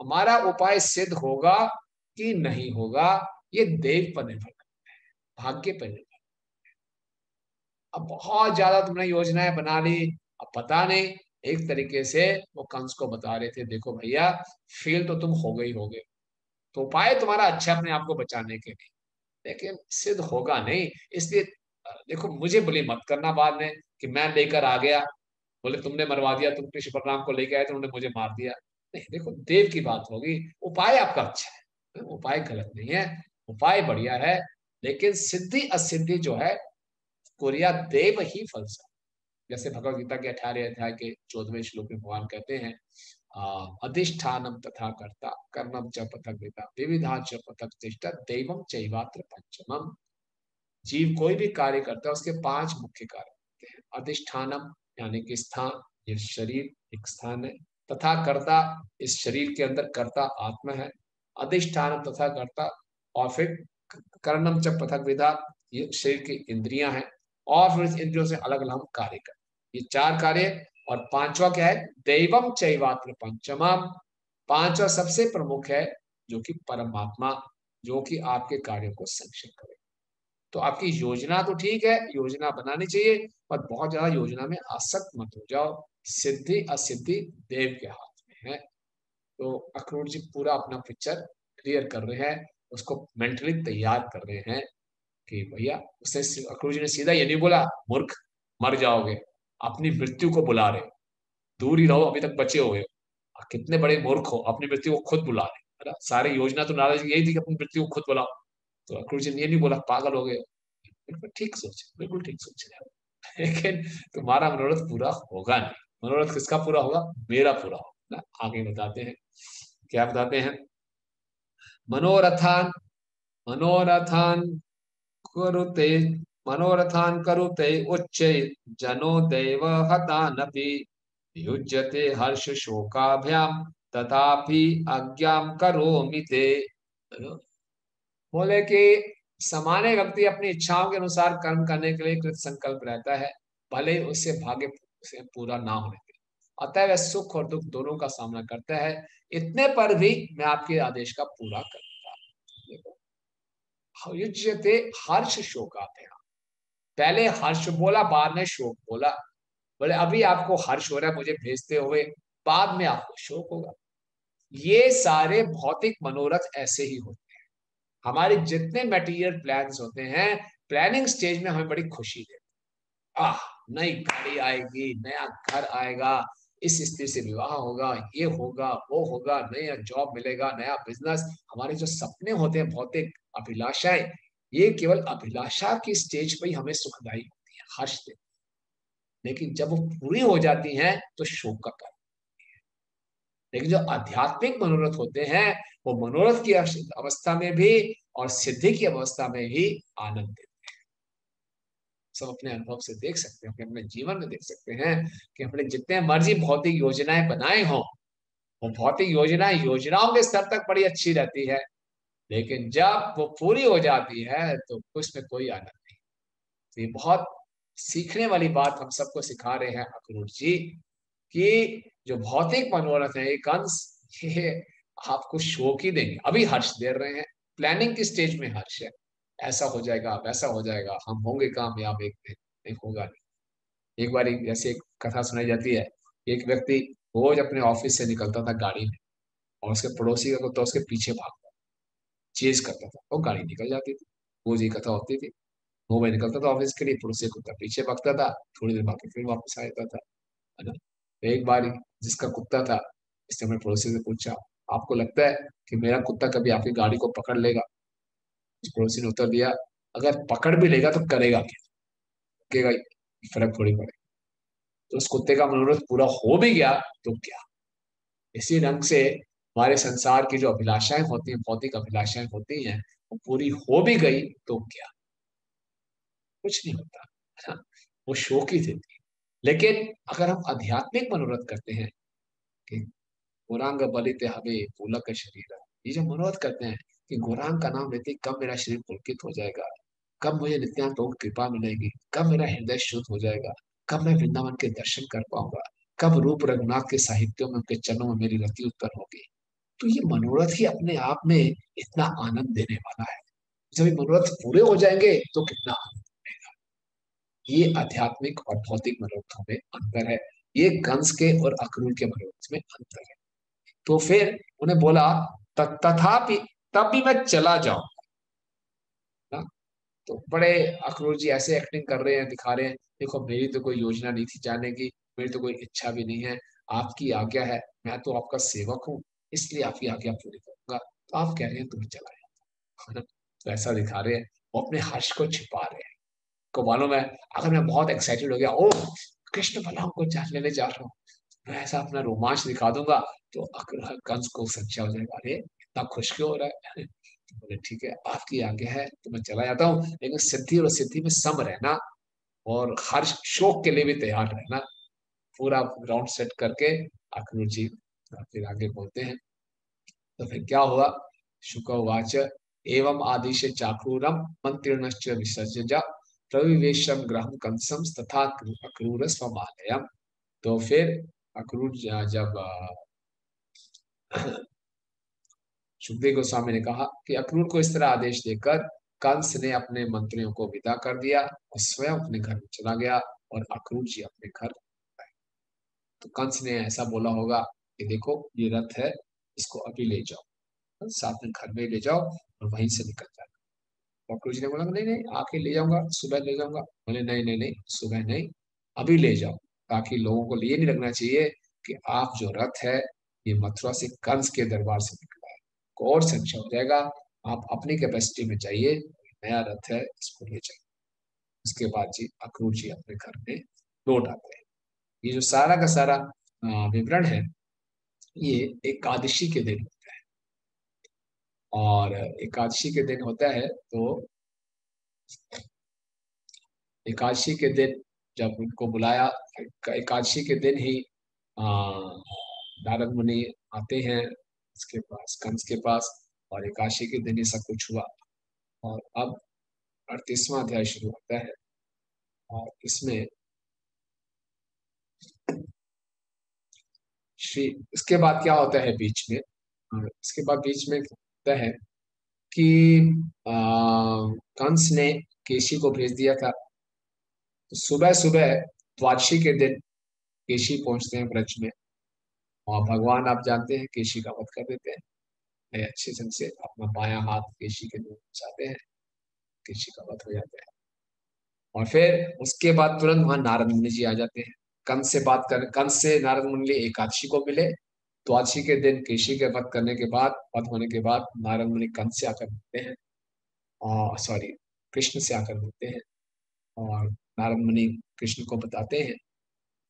हमारा उपाय सिद्ध होगा कि नहीं होगा, ये देव पर निर्भर करता है, भाग्य पर निर्भर अब बहुत ज़्यादा तुमने योजनाएँ बना ली, अब पता नहीं, एक तरीके से वो कंस को बता रहे थे, देखो भैया फेल तो तुम हो गई हो गए तो उपाय तुम्हारा अच्छा अपने आप को बचाने के लिए। लेकिन सिद्ध होगा नहीं, इसलिए, देखो, मुझे बोली मत करना बाद में कि मैं लेकर आ गया, बोले तुमने मरवा दिया, तुम कृष्ण बलराम को लेके आए तो उन्होंने मुझे मार दिया। नहीं देखो, देव की बात होगी। उपाय आपका अच्छा है। उपाय गलत नहीं है। उपाय बढ़िया है, लेकिन सिद्धि असिद्धि जो है, कोरिया देव ही फलसा जैसे भगवत गीता के अठारह अध्याय के चौदहवें श्लोक में भगवान कहते हैं अधिष्ठानम तथा कर्ता कर्मम च पथक देता विविधा च पथक चेष्टा देवम चैवात्र पंचमम जीव कोई भी कार्य करता है, उसके पाँच मुख्य कार्य होते हैं। अधिष्ठानम यानी कि स्थान, ये शरीर एक स्थान है। तथा कर्ता इस शरीर के अंदर कर्ता आत्मा है। अधिष्ठान तथा कर्ता और फिर कर्णम च पथक विधा ये शरीर की इंद्रियाँ हैं और फिर इंद्रियों से अलग अलग कार्य कर, ये चार कार्य और पांचवा क्या है? दैवम चैवात्र पंचमम। पांचवा सबसे प्रमुख है, जो कि परमात्मा, जो कि आपके कार्यों को संक्षेप करे। तो आपकी योजना तो ठीक है, योजना बनानी चाहिए, पर बहुत ज़्यादा योजना में आसक्त मत हो जाओ। सिद्धि असिद्धि देव के हाथ में है। तो अखरोट जी पूरा अपना पिक्चर क्लियर कर रहे हैं, उसको मेंटली तैयार कर रहे हैं कि भैया, उसने अखरोट जी ने सीधा ये नहीं बोला, मूर्ख, मर जाओगे, अपनी मृत्यु को बुला रहे, दूर ही रहो, अभी तक बचे हुए कितने बड़े मूर्ख हो, अपनी मृत्यु को खुद बुला रहे है। सारी योजना तो नाराज़, यही थी कि अपनी मृत्यु को खुद बुलाओ। तो अक्रूर जी ने ये नहीं बोला, पागल हो गए बिल्कुल ठीक सोच, बिल्कुल ठीक सोच। रहे लेकिन तुम्हारा मनोरथ पूरा होगा नहीं। मनोरथ किसका पूरा होगा? मेरा पूरा होगा। आगे बताते हैं। क्या बताते हैं? मनोरथान मनोरथान कुरुते, मनोरथान करुते उच्च, जनो देव हतानपि हर्ष शोकाभ्याम तथापि अज्ञाम करोमि ते। बोले कि सामान्य व्यक्ति अपनी इच्छाओं के अनुसार कर्म करने के लिए कृत संकल्प रहता है। भले ही उससे भाग्य से पूरा ना होने के अतः वह सुख और दुख दोनों का सामना करता है। इतने पर भी मैं आपके आदेश का पूरा करूँगा। देखो युज्यते हर्ष शोकाभ्याम पहले हर्ष बोला, बाद में शोक बोला। बोले, अभी आपको हर्ष हो रहा है, मुझे भेजते हुए बाद में आपको शोक होगा। ये सारे भौतिक मनोरथ ऐसे ही होते हैं। हमारे जितने मटेरियल प्लान्स होते हैं प्लानिंग स्टेज में हमें बड़ी खुशी देती आह नई गाड़ी आएगी, नया घर आएगा, इस स्त्री से विवाह होगा, ये होगा, वो होगा, नया जॉब मिलेगा, नया बिज़नेस हमारे जो सपने होते हैं भौतिक अभिलाषाएँ ये केवल अभिलाषा की स्टेज पर ही हमें सुखदायी होती है, हर्ष देती लेकिन जब वो पूरी हो जाती हैं तो शोक का कारण लेकिन जो आध्यात्मिक मनोरथ होते हैं, वो मनोरथ की अवस्था में भी और सिद्धि की अवस्था में ही आनंद देते सब अपने अनुभव से देख सकते हैं अपने जीवन में देख सकते हैं, कि अपने जितने मर्ज़ी भौतिक योजनाएँ बनाए हों, वो भौतिक योजनाएँ योजनाओं के स्तर तक बड़ी अच्छी रहती है, लेकिन जब वो पूरी हो जाती है तो उसमें कोई आनंद नहीं। तो ये बहुत सीखने वाली बात हम सबको सिखा रहे हैं अक्रूर जी, कि जो भौतिक मनोरथ है, एक अंश, ये आपको शोक ही देंगे अभी हर्ष दे रहे हैं प्लानिंग की स्टेज में हर्ष है। ऐसा हो जाएगा वैसा हो जाएगा, हम होंगे कामयाब एक दिन नहीं होगा नहीं। एक बार ऐसे एक कथा सुनाई जाती है, एक व्यक्ति रोज अपने ऑफ़िस से निकलता था गाड़ी में और उसके पड़ोसी का तो उसके पीछे भागता चेज करता था और गाड़ी निकल जाती थी रोज ये कथा होती थी, वो मैं निकलता था ऑफ़िस के लिए, पड़ोसी का कुत्ता पीछे भागता था, थोड़ी देर बाद फिर वापस आ जाता था, है ना? एक बार जिसका कुत्ता था, इसने अपने पड़ोसी से पूछा, आपको लगता है कि मेरा कुत्ता कभी आपकी गाड़ी को पकड़ लेगा? पड़ोसी ने उत्तर दिया? अगर पकड़ भी लेगा तो करेगा क्या? फ़र्क थोड़ी पड़ेगा। तो उस कुत्ते का मनोरथ पूरा हो भी गया तो क्या? इसी ढंग से हमारे संसार की जो अभिलाषाएँ होती हैं, भौतिक अभिलाषाएँ होती हैं, वो पूरी हो भी गई तो क्या? कुछ नहीं होता वो शोक ही देती लेकिन अगर हम आध्यात्मिक मनोरथ करते हैं, कि गुरांग बलित हवे, पुलक शरीर। ये जो मनोरथ करते हैं कि गुरांग का नाम लेते कब मेरा शरीर पुलकित हो जाएगा? कब मुझे नित्यान तो कृपा मिलेगी? कब मेरा हृदय शुद्ध हो जाएगा? कब मैं वृंदावन के दर्शन कर पाऊँगा? कब रूप रघुनाथ के साहित्यों में, उनके चरणों में मेरी रति उत्पन्न होगी? तो ये मनोरथ ही अपने आप में इतना आनंद देने वाला है। जब ये मनोरथ पूरे हो जाएँगे तो कितना आनंद मिलेगा? ये आध्यात्मिक और भौतिक मनोरथों में अंतर है। ये कंस के और अक्रूर के मनोरथ में अंतर है। तो फिर उन्हें बोला तथापि तब भी मैं चला जाऊँ तो बड़े अक्रूर जी ऐसे एक्टिंग कर रहे हैं, दिखा रहे हैं, देखो, मेरी तो कोई योजना नहीं थी जाने की, मेरी तो कोई इच्छा भी नहीं है। आपकी आज्ञा है, मैं तो आपका सेवक हूँ, इसलिए आपकी आज्ञा पूरी करूँगा। तो आप कह रहे हैं, तुम्हें चला जाता तो ऐसा दिखा रहे हैं, वो अपने हर्ष को छिपा रहे हैं। को मालूम है अगर मैं बहुत एक्साइटेड हो गया, ओ, कृष्ण बलराम को जान लेने जा रहा हूँ। मैं ऐसा अपना रोमांच दिखा दूँगा तो कंस को सच्चा हो जाएगा। अरे इतना खुश क्यों हो रहा है। बोले, ठीक है, आपकी आगे है तो मैं चला जाता हूँ। लेकिन सिद्धि और सिद्धि में सम रहना और हर शोक के लिए भी तैयार रहना, पूरा ग्राउंड सेट करके अक्रूर जी फिर आगे बोलते हैं। तो फिर क्या हुआ? शुक वाच, एवं आदिश चाक्रूरम मंत्रीण विसर्ज प्रविवेशम ग्रहम कंसम तथा अक्रूर स्वमालयम तो फिर अक्रूर जब सुखदेव गोस्वामी ने कहा कि अक्रूर को इस तरह आदेश देकर कंस ने अपने मंत्रियों को विदा कर दिया और स्वयं अपने घर में चला गया और अक्रूर जी अपने घर तो कंस ने ऐसा बोला होगा कि देखो, ये रथ है, इसको अभी ले जाओ। साथ में घर में ले जाओ और वहीं से निकल जाए डॉक्टर जी ने बोला, नहीं नहीं, आके ले जाऊँगा, सुबह ले जाऊँगा। बोले, नहीं नहीं नहीं, सुबह नहीं, अभी ले जाओ, ताकि लोगों को ये नहीं लगना चाहिए कि आप जो रथ है, ये मथुरा से कंस के दरबार से निकला है और संशय हो जाएगा। आप अपनी कैपेसिटी में चाहिए नया रथ है, इसको ले जाए उसके बाद जी अक्रूर जी अपने घर में लौट आते हैं। ये जो सारा का सारा विवरण है, ये एकादशी के दिन होता है। और एकादशी के दिन होता है तो एकादशी के दिन जब उनको बुलाया, एकादशी के दिन ही, अः, नारद मुनि आते हैं इसके पास, कंस के पास और एकादशी के दिन ही सब कुछ हुआ। और अब अड़तीसवा अध्याय शुरू होता है और इसमें श्री, इसके बाद क्या होता है बीच में? और इसके बाद बीच में होता है कि कंस ने केशी को भेज दिया था। तो सुबह सुबह द्वादशी के दिन केशी पहुँचते हैं ब्रज में। और भगवान आप जानते हैं, केशी का वध कर देते हैं। अच्छे ढंग से अपना बाया हाथ केशी के मुँह घुसाते हैं, केशी का वध हो जाता है। और फिर उसके बाद तुरंत वहाँ नारद मुनि जी आ जाते हैं। कंस से बात कर, कंस से नारद मुनि एकादशी को मिले। द्वादशी के दिन केशी के वध करने के बाद, वध होने के बाद नारद मुनि कंस से आकर मिलते हैं। और सॉरी कृष्ण से आकर मिलते हैं। और नारद मुनि कृष्ण को बताते हैं।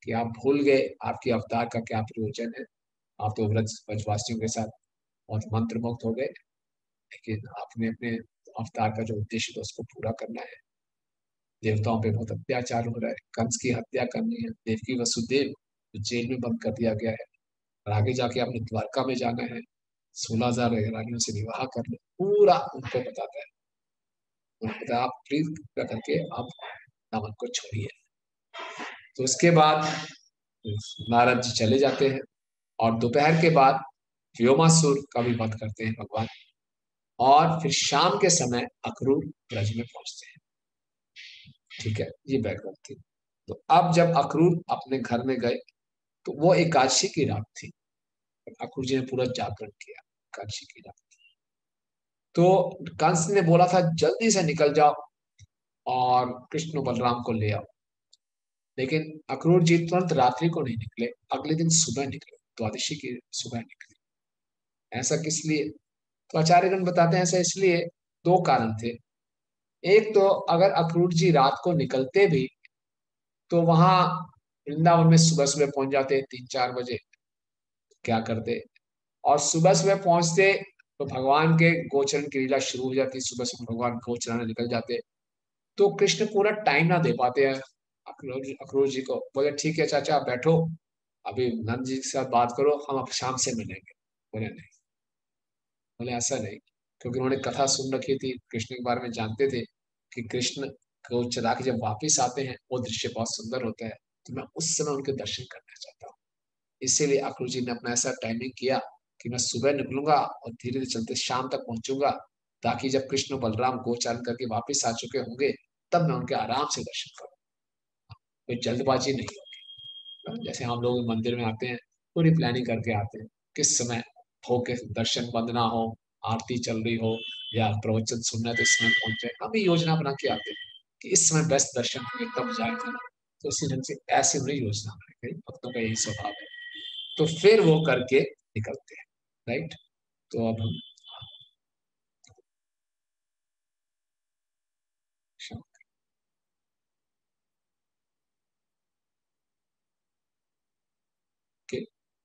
कि आप भूल गए, आपके अवतार का क्या प्रयोजन है? आप तो व्रज ब्रजवासियों के साथ बहुत मंत्र मुक्त हो गए, लेकिन आपने अपने अवतार का जो उद्देश्य था उसको पूरा करना है। देवताओं पे बहुत अत्याचार हो रहा है, कंस की हत्या करनी है देवकी वसुदेव जो जेल में बंद कर दिया गया है, और आगे जाके आपने द्वारका में जाना है, सोलह हज़ार रानियों से विवाह करना, पूरा उनको बताता है। उनको आप प्लीज़ करके आप दामन को छोड़िए। तो उसके बाद नारद जी चले जाते हैं और दोपहर के बाद व्योमासुर का भी वध करते हैं भगवान। और फिर शाम के समय अक्रूर ब्रज में पहुँचते हैं। ठीक है, ये बैकग्राउंड थी। तो अब जब अक्रूर अपने घर में गए तो वो एकादशी की रात थी। अक्रूर जी ने पूरा जागरण किया, एकादशी की रात तो कंस ने बोला था, जल्दी से निकल जाओ और कृष्ण बलराम को ले आओ। लेकिन अक्रूर जी तुरंत रात्रि को नहीं निकले, अगले दिन सुबह निकले, द्वादशी की सुबह निकले। ऐसा किस लिए? तो आचार्यगण बताते हैं ऐसा इसलिए दो कारण थे। एक तो अगर अक्रूर जी रात को निकलते भी तो वहाँ वृंदावन में सुबह सुबह पहुँच जाते, तीन चार बजे, क्या करते? और सुबह सुबह पहुँचते तो भगवान के गोचरण की लीला शुरू हो जाती, सुबह सुबह भगवान गोचरण निकल जाते। तो कृष्ण पूरा टाइम ना दे पाते हैं। अक्रूर जी को। बोले, ठीक है चाचा, आप बैठो। अभी नंद जी के साथ बात करो, हम आप शाम से मिलेंगे। बोले, नहीं। बोले, ऐसा नहीं। क्योंकि उन्होंने कथा सुन रखी थी, कृष्ण के बारे में जानते थे कि कृष्ण को चला के जब वापिस आते हैं, वो दृश्य बहुत सुंदर होता है। तो मैं उस समय उनके दर्शन करना चाहता हूँ। इसीलिए अक्रूर जी ने अपना ऐसा टाइमिंग किया कि मैं सुबह निकलूँगा और धीरे धीरे चलते शाम तक पहुंचूँगा, ताकि जब कृष्ण बलराम गोचारण करके वापिस आ चुके होंगे, तब मैं उनके आराम से दर्शन करूँ। कोई जल्दबाजी नहीं होगी जैसे हम लोग मंदिर में आते हैं, पूरी प्लानिंग करके आते हैं, किस समय हो के दर्शन बंद ना हो, आरती चल रही हो, या प्रवचन सुनना तो इस समय पहुँचे। हम भी योजना बना के आते हैं कि इस समय बेस्ट दर्शन होंगे तब जाएगा तो उसी ढंग से ऐसे बड़ी योजना बनाई भक्तों का यही स्वभाव है। तो फिर वो करके निकलते हैं राइट तो अब हम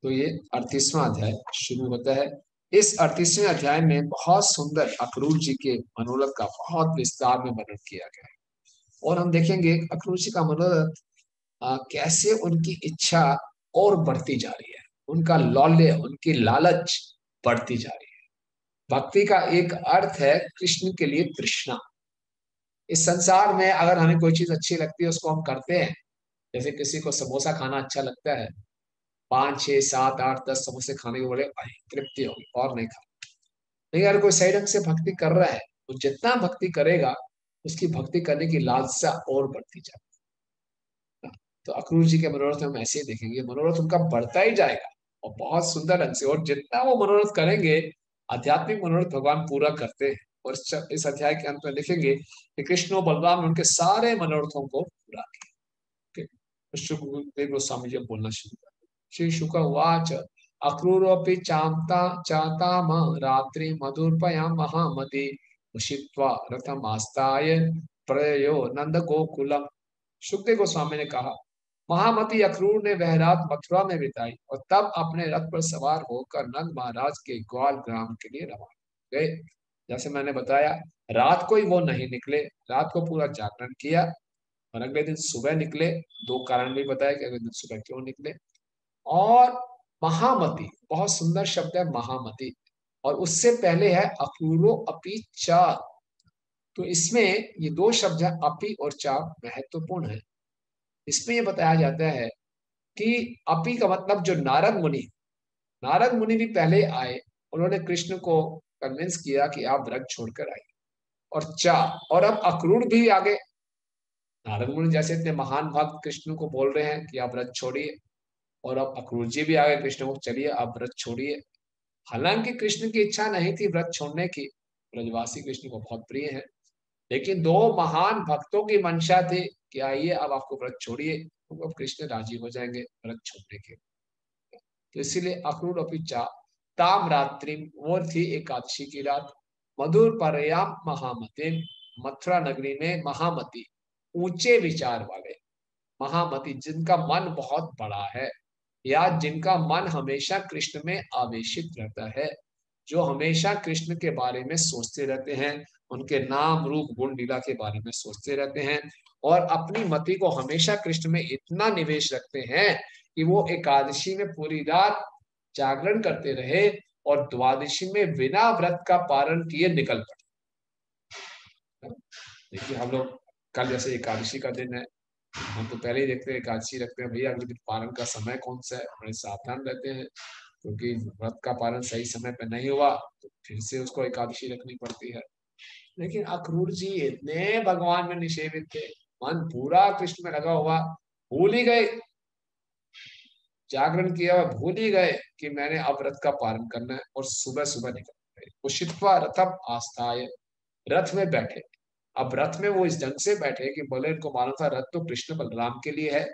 तो ये अड़तीसवां अध्याय शुरू होता है। इस अड़तीसवें अध्याय में बहुत सुंदर अक्रूर जी के मनोरथ का बहुत विस्तार में वर्णन किया गया है। और हम देखेंगे अक्रूर जी का मनोरथ कैसे उनकी इच्छा और बढ़ती जा रही है। उनका लौल्य, उनकी लालच बढ़ती जा रही है। भक्ति का एक अर्थ है कृष्ण के लिए तृष्णा। इस संसार में अगर हमें कोई चीज़ अच्छी लगती है, उसको हम करते हैं। जैसे किसी को समोसा खाना अच्छा लगता है पाँच छह सात, आठ, दस समोसे खाने के बड़े तृप्ति होगी, और नहीं खा। नहीं, अगर कोई सही ढंग से भक्ति कर रहा है तो जितना भक्ति करेगा, उसकी भक्ति करने की लालसा और बढ़ती जाती तो अक्रूर जी के मनोरथ हम ऐसे ही देखेंगे। मनोरथ उनका बढ़ता ही जाएगा, और बहुत सुंदर ढंग से, और जितना वो मनोरथ करेंगे, आध्यात्मिक मनोरथ भगवान पूरा करते हैं। और इस अध्याय के अंत में लिखेंगे कि कृष्ण और बलराम ने उनके सारे मनोरथों को पूरा किया। गोस्वामी जी बोलना शुरू कर श्री शुक उवाच अक्रूरोऽपि चान्ता, चाताम, रात्रि मधुर्पया महामति उषित्वा रथमास्ताय प्रयो नंद गोकुलम सुखदेव गोस्वामी ने कहा, महामती अक्रूर ने वह रात मथुरा में बिताई और तब अपने रथ पर सवार होकर नंद महाराज के ग्वाल ग्राम के लिए रवाना गए। जैसे मैंने बताया, रात को ही वो नहीं निकले। रात को पूरा जागरण किया और अगले दिन सुबह निकले। दो कारण भी बताया कि अगले दिन सुबह क्यों निकले? और महामती, बहुत सुंदर शब्द है, महामती। और उससे पहले है अक्रूरो अपी चा। तो इसमें ये दो शब्द है, अपी और चा, महत्वपूर्ण है। इसमें ये बताया जाता है कि अपी का मतलब जो नारद मुनि नारद मुनि भी पहले आए, उन्होंने कृष्ण को कन्विंस किया कि आप व्रत छोड़कर आइए। और चा, और अब अक्रूर भी आगे। नारद मुनि जैसे इतने महान भक्त कृष्ण को बोल रहे हैं कि आप व्रत छोड़िए। और अब अक्रूर जी भी आ गए कृष्ण को, चलिए आप व्रत छोड़िए। हालाँकि कृष्ण की इच्छा नहीं थी व्रत छोड़ने की। ब्रजवासी कृष्ण को बहुत प्रिय है। लेकिन दो महान भक्तों की मंशा थी कि आइए, अब आपको व्रत छोड़िए। तो अब कृष्ण राज़ी हो जाएँगे व्रत छोड़ने के। तो इसीलिए अक्रूर अपिचा ताम रात्रि वो थी एकादशी की रात। मधुर परयाम महामति, मथुरा नगरी में महामती, ऊँचे विचार वाले। महामती जिनका मन बहुत बड़ा है। या जिनका मन हमेशा कृष्ण में आवेशित रहता है, जो हमेशा कृष्ण के बारे में सोचते रहते हैं, उनके नाम, रूप, गुण, लीला के बारे में सोचते रहते हैं और अपनी मति को हमेशा कृष्ण में इतना निवेश रखते हैं कि वो एकादशी में पूरी रात जागरण करते रहे और द्वादशी में बिना व्रत का पारण किए निकल पड़े। देखिए हम लोग कल जैसे एकादशी का दिन है हम तो पहले ही देखते हैं एकादशी रखते हैं, भैया दिन पारण का समय कौन सा है? बड़े सावधान रहते हैं, क्योंकि व्रत का पालन सही समय पर नहीं हुआ तो फिर से उसको एकादशी रखनी पड़ती है। लेकिन अक्रूर जी, इतने भगवान में निषेवित थे, मन पूरा कृष्ण में लगा हुआ, भूल ही गए। जागरण किया हुआ, भूल ही गए कि मैंने अब व्रत का पालन करना है और सुबह सुबह निकल गए। रथम आस्थाय, रथ में बैठे। अब रथ में वो इस ढंग से बैठे कि बोले, इनको मालूम था रथ तो कृष्ण बलराम के लिए है,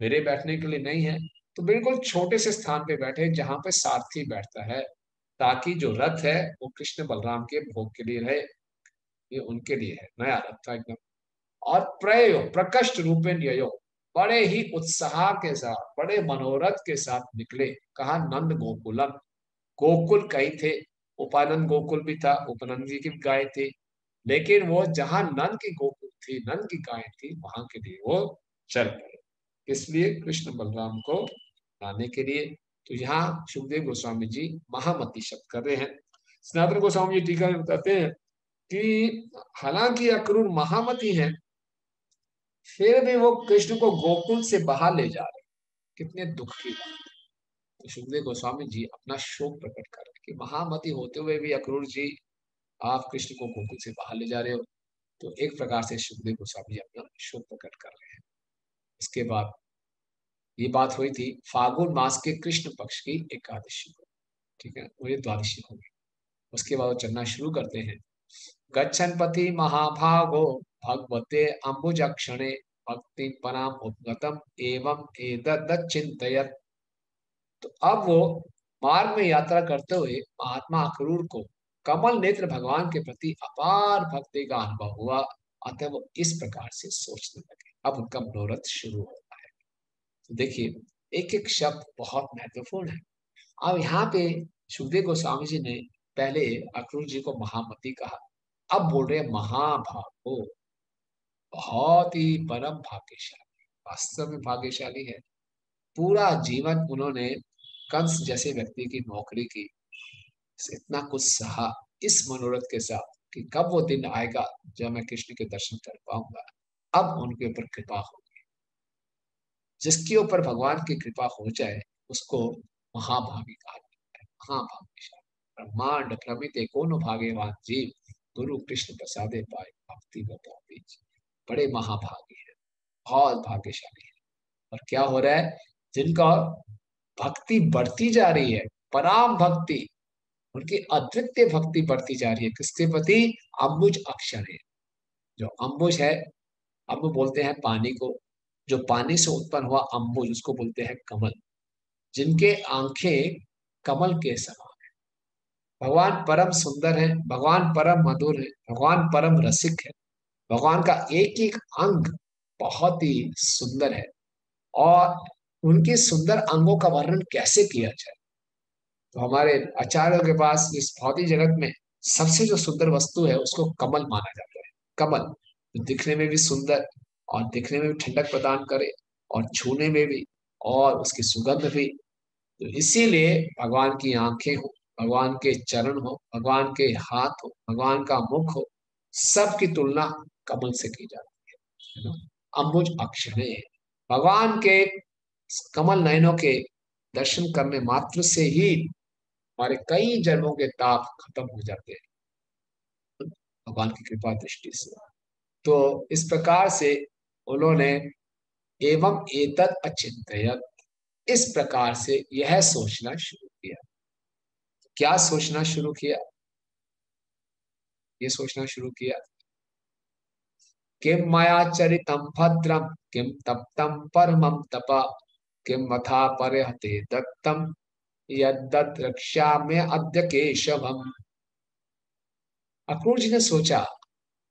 मेरे बैठने के लिए नहीं है। तो बिल्कुल छोटे से स्थान पे बैठे जहाँ पे सारथी बैठता है, ताकि जो रथ है वो कृष्ण बलराम के भोग के लिए रहे। ये उनके लिए है, नया रथ था एकदम। और प्रयो, प्रकष्ट रूपेण यो बड़े ही उत्साह के साथ, बड़े मनोरथ के साथ निकले। कहा, नंद गोकुलम। गोकुल कई थे, उपानंद गोकुल भी था, उपनंद जी की गाय थी। लेकिन वो जहाँ नंद की गोकुल थी, नंद की गाय थी, वहाँ के लिए वो चल पड़े। इसलिए कृष्ण बलराम को लाने के लिए तो यहाँ सुखदेव गोस्वामी जी महामती शब्द कर रहे हैं। सनातन गोस्वामी जी टीका में बताते हैं कि हालाँकि अक्रूर महामती है, फिर भी वो कृष्ण को गोकुल से बाहर ले जा रहे कितने दुख की बात तो सुखदेव गोस्वामी जी अपना शोक प्रकट कर रहे कि महामती होते हुए भी अक्रूर जी आप कृष्ण को गोकुल से बाहर ले जा रहे हो तो एक प्रकार से सुखदेव गोस्वामी अपना शोक प्रकट कर रहे हैं। इसके बाद ये बात हुई थी फागुन मास के कृष्ण पक्ष की एकादशी को, ठीक है? वो ये द्वादशी होगी उसके बाद वो चलना शुरू करते हैं। गच्छन पति महाभागो भगवते अम्बुजक्षणे भक्ति पराम उपगतम एवं चिंतयत तो अब वो मार्ग में यात्रा करते हुए महात्मा अक्रूर को कमल नेत्र भगवान के प्रति अपार भक्ति का अनुभव हुआ, अतः वो इस प्रकार से सोचने लगे। अब उनका मनोरथ शुरू होता है। तो देखिए एक एक शब्द बहुत महत्वपूर्ण है। अब यहाँ पे सुखदेव गोस्वामी जी ने पहले अक्रूर जी को महामती कहा। अब बोल रहे महाभागो, बहुत ही परम भाग्यशाली, वास्तव में भाग्यशाली है। पूरा जीवन उन्होंने कंस जैसे व्यक्ति की नौकरी की इतना कुछ सहा इस मनोरथ के साथ कि कब वो दिन आएगा जब मैं कृष्ण के दर्शन कर पाऊँगा। अब उनके ऊपर कृपा होगी। जिसके ऊपर भगवान की कृपा हो जाए, उसको महाभागी कहा जाता है। महाभाग्यशाली ब्रह्मांड प्रमित कौन भाग्यवान जीव, गुरु कृष्ण प्रसादे पाए, भक्ति बताओ बड़े महाभागी है। बहुत भाग्यशाली है। और क्या हो रहा है? जिनका भक्ति बढ़ती जा रही है, पराम भक्ति उनकी अद्वितीय भक्ति बढ़ती जा रही है। किसके प्रति? अम्बुज अक्षर है। जो अम्बुज है, अब बोलते हैं पानी को। जो पानी से उत्पन्न हुआ अम्बुज, उसको बोलते हैं कमल। जिनके आँखें कमल के समान है। भगवान परम सुंदर है, भगवान परम मधुर है, भगवान परम रसिक है। भगवान का एक एक अंग बहुत ही सुंदर है। और उनके सुंदर अंगों का वर्णन कैसे किया जाए? तो हमारे आचार्यों के पास इस भौतिक जगत में सबसे जो सुंदर वस्तु है, उसको कमल माना जाता है। कमल, जो दिखने में भी सुंदर और दिखने में भी ठंडक प्रदान करे और छूने में भी और उसकी सुगंध भी। तो इसीलिए भगवान की आँखें हो, भगवान के चरण हो, भगवान के हाथ हो, भगवान का मुख हो, सबकी तुलना कमल से की जाती है। अम्बुज अक्षर। भगवान के कमल नयनों के दर्शन करने मात्र से ही हमारे कई जन्मों के ताप खत्म हो जाते हैं। भगवान की कृपा दृष्टि से। तो इस प्रकार से उन्होंने एवं एतद अचिंत इस प्रकार से यह सोचना शुरू किया। क्या सोचना शुरू किया? ये सोचना शुरू किया। किम माया चरितम भद्रम किम तप्तम परमम तप किम मथा परहते दत्तम रक्षा में अद्य केशवम। अक्रूर जी ने सोचा,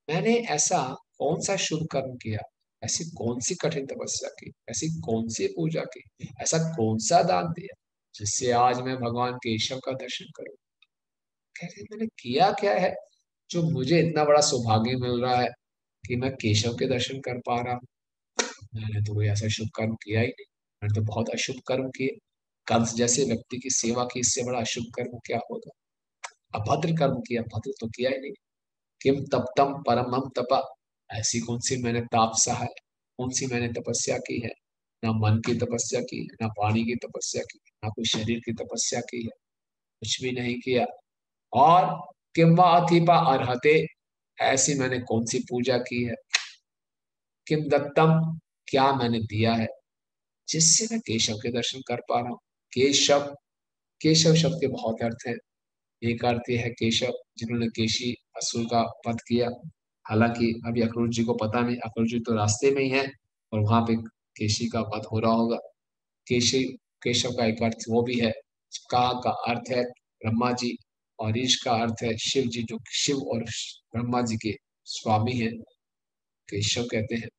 मैंने ऐसा कौन सा शुभ कर्म किया? ऐसी कौन सी कठिन तपस्या की? ऐसी कौन सी पूजा की? ऐसा कौन सा दान दिया जिससे आज मैं भगवान केशव का दर्शन करूँ? कह रहे मैंने किया क्या है? जो मुझे इतना बड़ा सौभाग्य मिल रहा है कि मैं केशव के दर्शन कर पा रहा हूँ। मैंने तो कोई ऐसा शुभ कर्म किया ही नहीं। मैंने तो बहुत अशुभ कर्म किए। कंस जैसे व्यक्ति की सेवा की इससे बड़ा अशुभ कर्म क्या होगा? अभद्र कर्म किया भद्र तो किया ही नहीं। किम तप्तम परमम तपा। ऐसी कौन सी मैंने ताप सहा है? कौन सी मैंने तपस्या की है? ना मन की तपस्या की, ना पानी की तपस्या की, ना कोई शरीर की तपस्या की है। कुछ भी नहीं किया। और किम्वा अथिपा अर्ते ऐसी मैंने कौन सी पूजा की है? किम दत्तम, क्या मैंने दिया है? जिससे मैं केशव के दर्शन कर पा रहा हूँ। केशव केशव शब्द के बहुत अर्थ है। एक अर्थ है केशव, जिन्होंने केशी असुर का वध किया। हालाँकि अभी अक्रूर जी को पता नहीं अक्रूर जी तो रास्ते में ही है और वहाँ पे केशी का वध हो रहा होगा। केशी, केशव का एक अर्थ वो भी है, का का अर्थ है ब्रह्मा जी और ईश का अर्थ है शिव जी, जो शिव और ब्रह्मा जी के स्वामी हैं, केशव कहते हैं।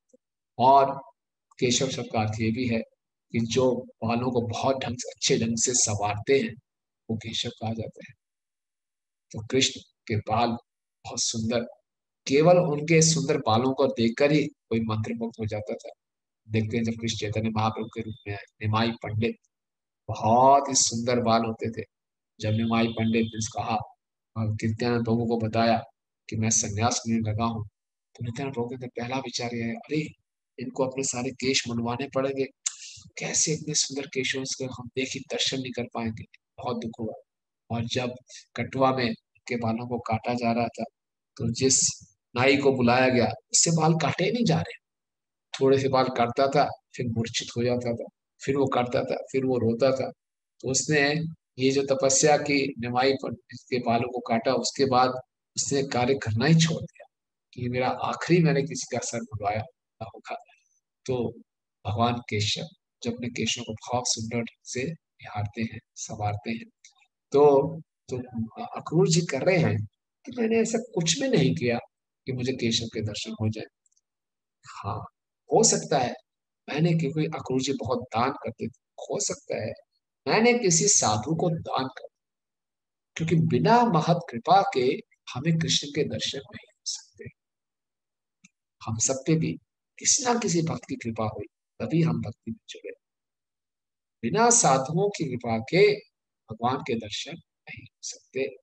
और केशव शब्द का अर्थ ये भी है कि जो बालों को बहुत ढंग से, अच्छे ढंग से संवारते हैं, वो केशव कहा जाता है। तो कृष्ण के बाल बहुत सुंदर, केवल उनके सुंदर बालों को देखकर ही कोई मंत्रमुग्ध हो जाता था। देखते हैं जब कृष्ण चैतन्य महाप्रभु के रूप में आए, निमाई पंडित बहुत ही सुंदर बाल होते थे। जब निमाई पंडित ने कहा और नित्यानंद प्रभु को बताया कि मैं संन्यास लेने लगा हूँ। तो नित्यानंद प्रभु के पहला विचार यह है, अरे, इनको अपने सारे केश मनवाने पड़ेंगे। कैसे इतने सुंदर केशों को हम देखी दर्शन नहीं कर पाएँगे? बहुत दुख हुआ। और जब कटवा में के बालों को काटा जा रहा था तो जिस नाई को बुलाया गया, उससे बाल काटे नहीं जा रहे। थोड़े से बाल काटता था, फिर मूर्छित हो जाता था, फिर वो काटता था, फिर वो रोता था। तो उसने ये जो तपस्या की निमाई पर के बालों को काटा, उसके बाद उसने कार्य करना ही छोड़ दिया। कि मेरा आखिरी मैंने किसी का सर बुलवाया होगा। तो भगवान केशव जो अपने केशों को बहुत सुंदर ढंग से निहारते हैं, संवारते हैं। तो तो अक्रूर जी कर रहे हैं कि मैंने ऐसा कुछ भी नहीं किया कि मुझे केशव के दर्शन हो जाए। हाँ हो सकता है, मैंने क्योंकि अक्रूर जी बहुत दान करते थे, हो सकता है, मैंने किसी साधु को दान कर क्योंकि बिना महत कृपा के हमें कृष्ण के दर्शन नहीं हो सकते। हम सब पे भी किसी ना किसी भक्त की कृपा हुई। तभी हम भक्ति में जुड़े बिना साधुओं की कृपा के भगवान के दर्शन नहीं हो सकते।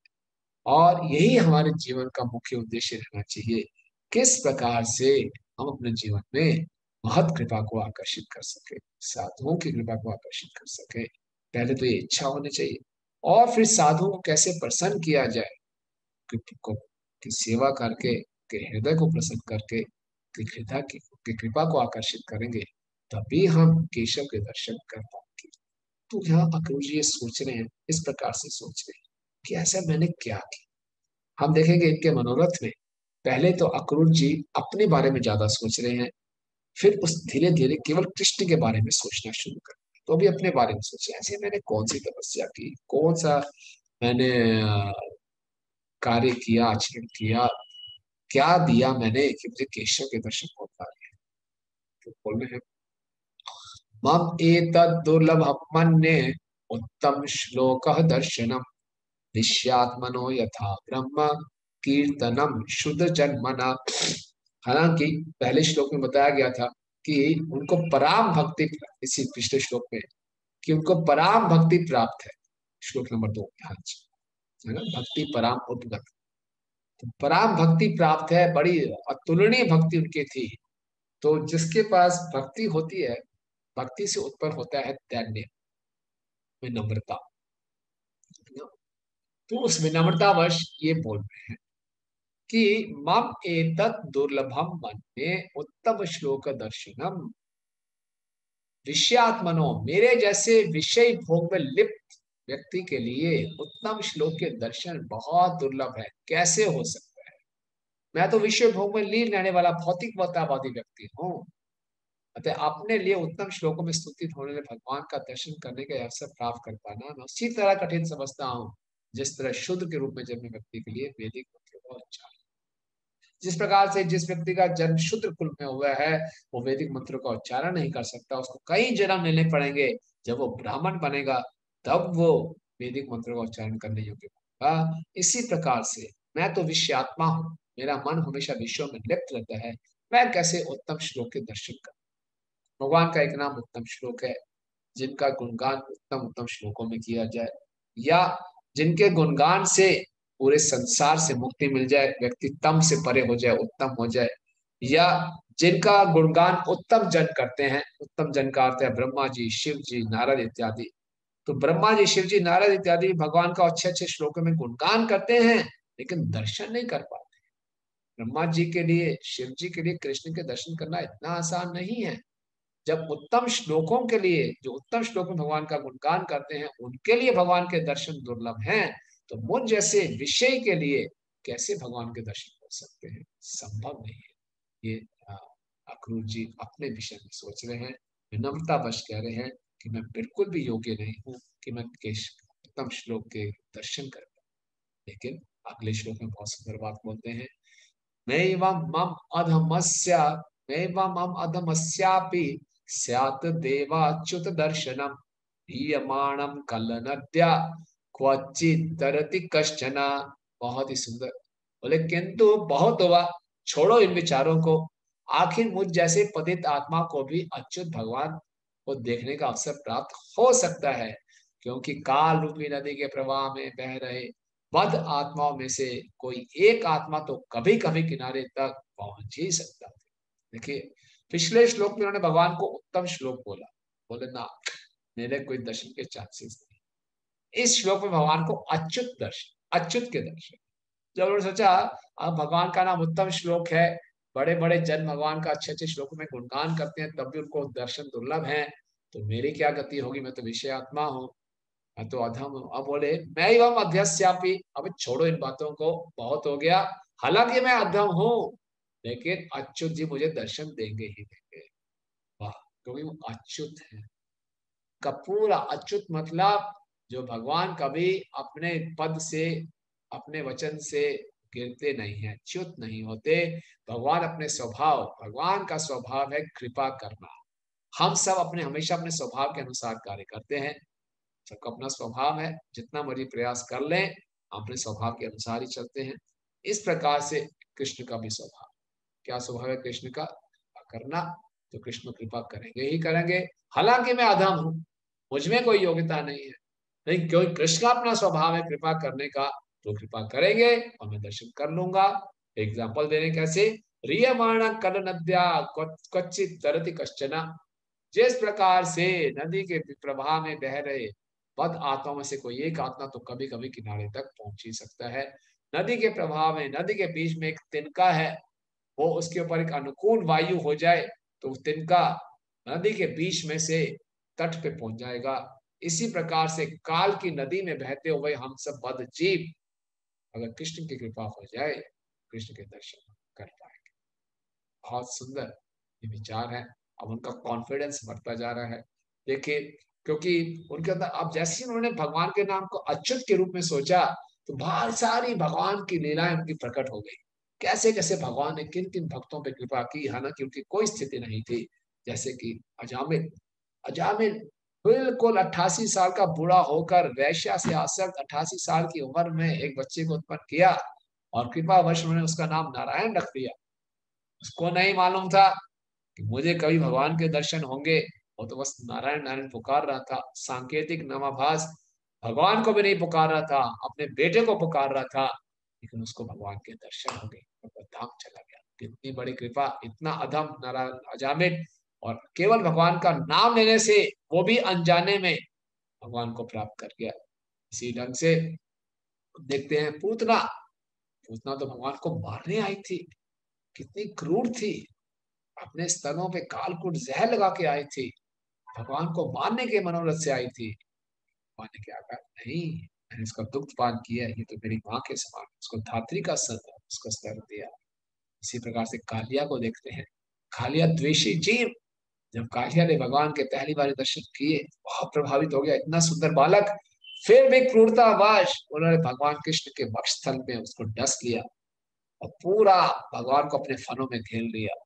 और यही हमारे जीवन का मुख्य उद्देश्य रहना चाहिए। किस प्रकार से हम अपने जीवन में महत कृपा को आकर्षित कर सके साधुओं की कृपा को आकर्षित कर सके पहले तो ये इच्छा होनी चाहिए। और फिर साधुओं को कैसे प्रसन्न किया जाए? कि सेवा करके के हृदय को प्रसन्न करके हृदय की कृपा को आकर्षित करेंगे। तभी हम केशव के दर्शन कर पाएँगे। तो यहाँ अक्रूर जी ये सोच रहे हैं? इस प्रकार से सोच रहे हैं कि ऐसा मैंने क्या किया? हम देखेंगे इनके मनोरथ में, पहले तो अक्रूर जी अपने बारे में ज़्यादा सोच रहे हैं, फिर उस धीरे धीरे केवल कृष्ण के बारे में सोचना शुरू कर तो भी अपने बारे में सोचे, ऐसे मैंने कौन सी तपस्या की? कौन सा मैंने कार्य किया, आचरण किया? क्या दिया मैंने कि मुझे केशव के दर्शन हो पा रहे तो बोल रहे हैं मम दुर्लभमन्ये उत्तम श्लोक दर्शनम। निश्यात्मनो यथा ब्रह्म कीर्तनम शुद्ध जन्मना। हालाँकि पहले श्लोक में बताया गया था कि उनको पराम भक्ति इसी पिछले श्लोक में, कि उनको पराम भक्ति प्राप्त है। श्लोक नंबर दो हाँ है ना? भक्ति पराम उपगत। तो पराम भक्ति प्राप्त है, बड़ी अतुलनीय भक्ति उनकी थी। तो जिसके पास भक्ति होती है भक्ति से उत्पन्न होता है दैन्य विनम्रता। तो उस विनम्रतावश ये बोल रहे हैं कि मम एतत् दुर्लभम मन में उत्तम श्लोक दर्शनम। विषयात्मनो, मेरे जैसे विषय भोग में लिप्त व्यक्ति के लिए उत्तम श्लोक के दर्शन बहुत दुर्लभ है। कैसे हो सकता है? मैं तो विषय भोग में लीन रहने वाला भौतिकतावादी व्यक्ति हूँ। अतः अपने लिए उत्तम श्लोकों में स्तुति होने में भगवान का दर्शन करने का अवसर प्राप्त कर पाना। मैं उसी तरह कठिन समझता हूँ, जिस तरह शुद्ध के रूप में जन्म व्यक्ति के लिए वैदिक मंत्रों का उच्चारण जिस प्रकार से जिस व्यक्ति का जन्म शुद्ध कुल में हुआ है, वो वैदिक मंत्रों का उच्चारण नहीं कर सकता। उसको कई जन्म लेने पड़ेंगे। जब वो ब्राह्मण बनेगा, तब वो वैदिक मंत्रों का उच्चारण करने योग्य होगा। इसी प्रकार से मैं तो विश्व आत्मा हूँ। मेरा मन हमेशा विश्व में लिप्त रहता है। मैं कैसे उत्तम श्लोक के दर्शन कर? भगवान का एक नाम उत्तम श्लोक है, जिनका गुणगान उत्तम उत्तम श्लोकों में किया जाए, या जिनके गुणगान से पूरे संसार से मुक्ति मिल जाए, व्यक्ति तम से परे हो जाए, उत्तम हो जाए, या जिनका गुणगान उत्तम जन करते हैं, उत्तम जन का अर्थ है ब्रह्मा जी, शिव जी, नारद इत्यादि तो ब्रह्मा जी, शिव जी, नारद इत्यादि भगवान का अच्छे अच्छे श्लोकों में गुणगान करते हैं, लेकिन दर्शन नहीं कर पाते। ब्रह्मा जी के लिए, शिव जी के लिए कृष्ण के दर्शन करना इतना आसान नहीं है। जब उत्तम श्लोकों के लिए, जो उत्तम श्लोक में भगवान का गुणगान करते हैं, उनके लिए भगवान के दर्शन दुर्लभ हैं तो मुझ जैसे विषय के लिए कैसे भगवान के दर्शन हो सकते हैं? संभव नहीं है। ये अक्रूर जी अपने विषय में सोच रहे हैं, विनम्रता बश कह रहे हैं कि मैं बिल्कुल भी योग्य नहीं हूँ कि मैं उत्तम श्लोक के दर्शन कर लेकिन अगले श्लोक में बहुत सुंदर बात बोलते हैं मैं मम अधमस्या, नैव मम अधमस्यापि स्यात् देवाच्युत दर्शनम हीयमाणम कलनद्या क्वचित तरति कश्चना। बहुत ही सुंदर। बोले, किंतु बहुत हुआ। छोड़ो इन विचारों को। आखिर मुझ जैसे पतित आत्मा को भी अच्युत भगवान को देखने का अवसर प्राप्त हो सकता है, क्योंकि काल रूपी नदी के प्रवाह में बह रहे बद आत्माओं में से कोई एक आत्मा तो कभी कभी किनारे तक पहुँच ही सकता देखिए पिछले श्लोक में उन्होंने भगवान को उत्तम श्लोक बोला। बोले, ना, मेरे कोई दर्शन के चांसेस नहीं इस श्लोक में भगवान को अच्युत दर्शन, अच्युत के दर्शन। जब उन्होंने सोचा, अब भगवान का नाम उत्तम श्लोक है बड़े बड़े जन भगवान का अच्छे अच्छे श्लोक में गुणगान करते हैं, तब भी उनको दर्शन दुर्लभ है तो मेरी क्या गति होगी? मैं तो विषय आत्मा हूँ, मैं तो अधम हूँ। अब बोले, मैं एवं अध्यस्यापी, अब छोड़ो इन बातों को, बहुत हो गया। हालाँकि मैं अधम हूँ लेकिन अच्युत जी मुझे दर्शन देंगे ही देंगे। वाह, क्योंकि वो अच्युत है। का पूरा अच्युत मतलब जो भगवान कभी अपने पद से, अपने वचन से गिरते नहीं है च्युत नहीं होते। भगवान अपने स्वभाव, भगवान का स्वभाव है कृपा करना। हम सब अपने, हमेशा अपने स्वभाव के अनुसार कार्य करते हैं। सबका अपना स्वभाव है, जितना मर्ज़ी प्रयास कर लें अपने स्वभाव के अनुसार ही चलते हैं। इस प्रकार से कृष्ण का भी स्वभाव। क्या स्वभाव है कृष्ण का? करना तो कृष्ण कृपा करेंगे, ही करेंगे। हालाँकि मैं अधम हूँ मुझमें कोई योग्यता नहीं है। नहीं क्योंकि कृष्ण अपना स्वभाव है कृपा करने का तो कृपा करेंगे और मैं दर्शन कर लूँगा। एग्ज़ाम्पल देने कैसे? रियमाण कल नद्या क्वचित तरति कश्चना। जिस प्रकार से नदी के प्रवाह में बह रहे पद आत्मा में से कोई एक आत्मा तो कभी कभी किनारे तक पहुँच ही सकता है। नदी के प्रभाव में, नदी के बीच में एक तिनका है वो उसके ऊपर एक अनुकूल वायु हो जाए तो तिनका नदी के बीच में से तट पे पहुँच जाएगा। इसी प्रकार से काल की नदी में बहते हुए हम सब बद जीव अगर कृष्ण की कृपा हो जाए, कृष्ण के दर्शन कर पाएँगे। बहुत सुंदर ये विचार है। अब उनका कॉन्फिडेंस बढ़ता जा रहा है। देखिए, क्योंकि उनके अंदर, अब जैसे उन्होंने भगवान के नाम को अच्युत के रूप में सोचा तो बहुत सारी भगवान की लीलाएँ उनकी प्रकट हो गई। कैसे कैसे भगवान ने किन किन भक्तों पर कृपा की हालाँकि उनकी कोई स्थिति नहीं थी। जैसे कि अजामिल अजामिल बिल्कुल अट्ठासी साल का बूढ़ा होकर वैश्या से आसक्त अट्ठासी साल की उम्र में एक बच्चे को उत्पन्न किया और कृपा वर्ष उन्होंने उसका नाम नारायण रख दिया। उसको नहीं मालूम था कि मुझे कभी भगवान के दर्शन होंगे। वो तो बस नारायण नारायण पुकार रहा था। सांकेतिक नामाभास भगवान को भी नहीं पुकार रहा था, अपने बेटे को पुकार रहा था। लेकिन उसको भगवान के दर्शन हो गए धाम चला गया। कितनी बड़ी कृपा, इतना अधम नारायण और केवल भगवान का नाम लेने से, वो भी अनजाने में भगवान को प्राप्त कर गया। इसी ढंग से देखते हैं पूतना। उतना तो भगवान को मारने आई थी। कितनी क्रूर थी। अपने स्तनों पे कालकुट जहर लगा के आई थी। भगवान को मारने के मनोरथ से आई थी। भगवान ने क्या कहा नहीं। मैंने इसका दुग्ध पान किया, ये तो मेरी माँ के समान उसको धात्री का सर उसको स्तर दिया। इसी प्रकार से कालिया को देखते हैं। कालिया द्वेषी जीव जब कालिया ने भगवान के पहली बार दर्शन किए, बहुत प्रभावित हो गया। इतना सुंदर बालक, फिर भी क्रूरतावाश उन्होंने भगवान कृष्ण के वक्ष स्थल में उसको डस लिया और पूरा भगवान को अपने फनों में घेर लिया।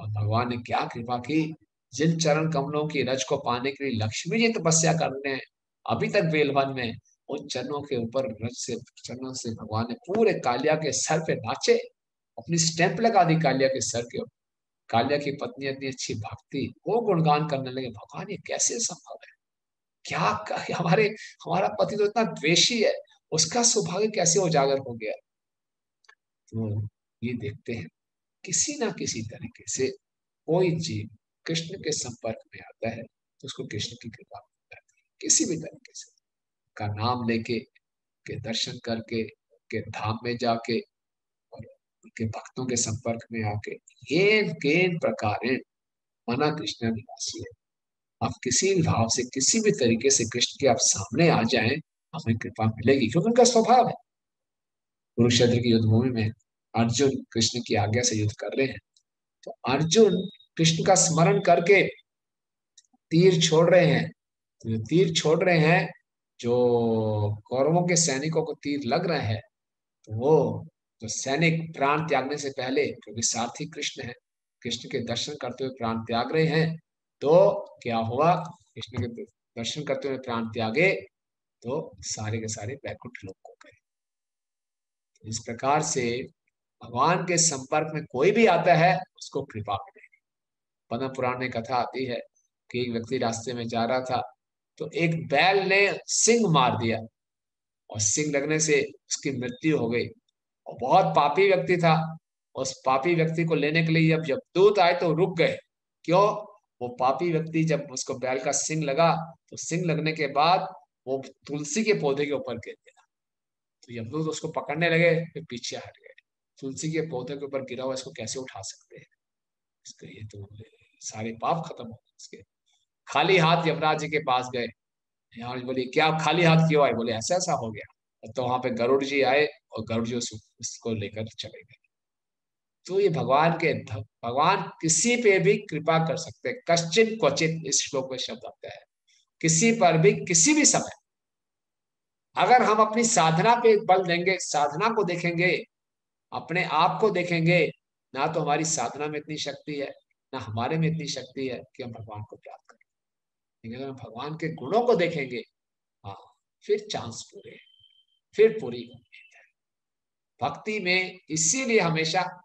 और भगवान ने क्या कृपा की? जिन चरण कमलों की रज को पाने के लिए लक्ष्मी जी तपस्या कर रहे हैं, अभी तक बेलवन में। उन चरणों के ऊपर रज से, चरणों से भगवान ने पूरे कालिया के सर पे नाचे, अपनी स्टैंप लगा दी कालिया के सर के कालिया की पत्नी इतनी अच्छी भक्ति वो गुणगान करने लगे, भगवान, ये कैसे संभव है? क्या हमारे, हमारा पति तो इतना द्वेषी है, उसका सौभाग्य कैसे उजागर हो गया? तो ये देखते हैं, किसी ना किसी तरीके से कोई जीव कृष्ण के संपर्क में आता है तो उसको कृष्ण की कृपा मिल जाती है, किसी भी तरीके से। का नाम लेके, के दर्शन करके, के धाम में जाके और उनके भक्तों के संपर्क में आके केन केन प्रकार मना कृष्ण निवासी है। आप किसी भी भाव से, किसी भी तरीके से कृष्ण के आप सामने आ जाएँ, हमें कृपा मिलेगी, क्योंकि उनका स्वभाव है। कुरुक्षेत्र की युद्ध भूमि में अर्जुन कृष्ण की आज्ञा से युद्ध कर रहे हैं। तो अर्जुन कृष्ण का स्मरण करके तीर छोड़ रहे हैं। तो तीर छोड़ रहे हैं जो कौरवों के सैनिकों को तीर लग रहे हैं तो वो जो सैनिक प्राण त्यागने से पहले, क्योंकि सारथी कृष्ण है, कृष्ण के दर्शन करते हुए प्राण त्याग रहे हैं तो क्या हुआ? कृष्ण के दर्शन करते हुए प्राण त्यागे तो सारे के सारे वैकुंठ लोग को गए। इस प्रकार से भगवान के संपर्क में कोई भी आता है, उसको कृपा मिलेगी। पद्म पुराण में कथा आती है कि एक व्यक्ति रास्ते में जा रहा था तो एक बैल ने सिंह मार दिया और सिंह लगने से उसकी मृत्यु हो गई। और बहुत पापी व्यक्ति था। उस पापी व्यक्ति को लेने के लिए जब जब दूत आए तो रुक गए। क्यों? वो पापी व्यक्ति जब उसको बैल का सिंह लगा तो सिंह लगने के बाद वो तुलसी के पौधे के ऊपर गिर गया। तो यमदूत उसको पकड़ने लगे, फिर पीछे हट गए। तुलसी के पौधे के ऊपर गिरा हुआ इसको कैसे उठा सकते हैं? इसके ये तो सारे पाप खत्म हो गए इसके। खाली हाथ यमराज जी के पास गए। यहाँ बोली, क्या खाली हाथ क्यों आए? बोले, ऐसा ऐसा हो गया। तो वहाँ पे गरुड़ जी आए और गरुड़ जी उसको लेकर चले गए। तो ये भगवान के भगवान किसी पे भी कृपा कर सकते हैं। कश्चित क्वचित इस श्लोक में शब्द आता है। किसी पर भी, किसी भी समय अगर हम अपनी साधना पे बल देंगे, साधना को देखेंगे, अपने आप को देखेंगे, ना तो हमारी साधना में इतनी शक्ति है, ना हमारे में इतनी शक्ति है कि हम भगवान को प्राप्त करें। लेकिन अगर हम भगवान के गुणों को देखेंगे हाँ फिर चांस पूरे फिर पूरी उम्मीद है। भक्ति में इसीलिए हमेशा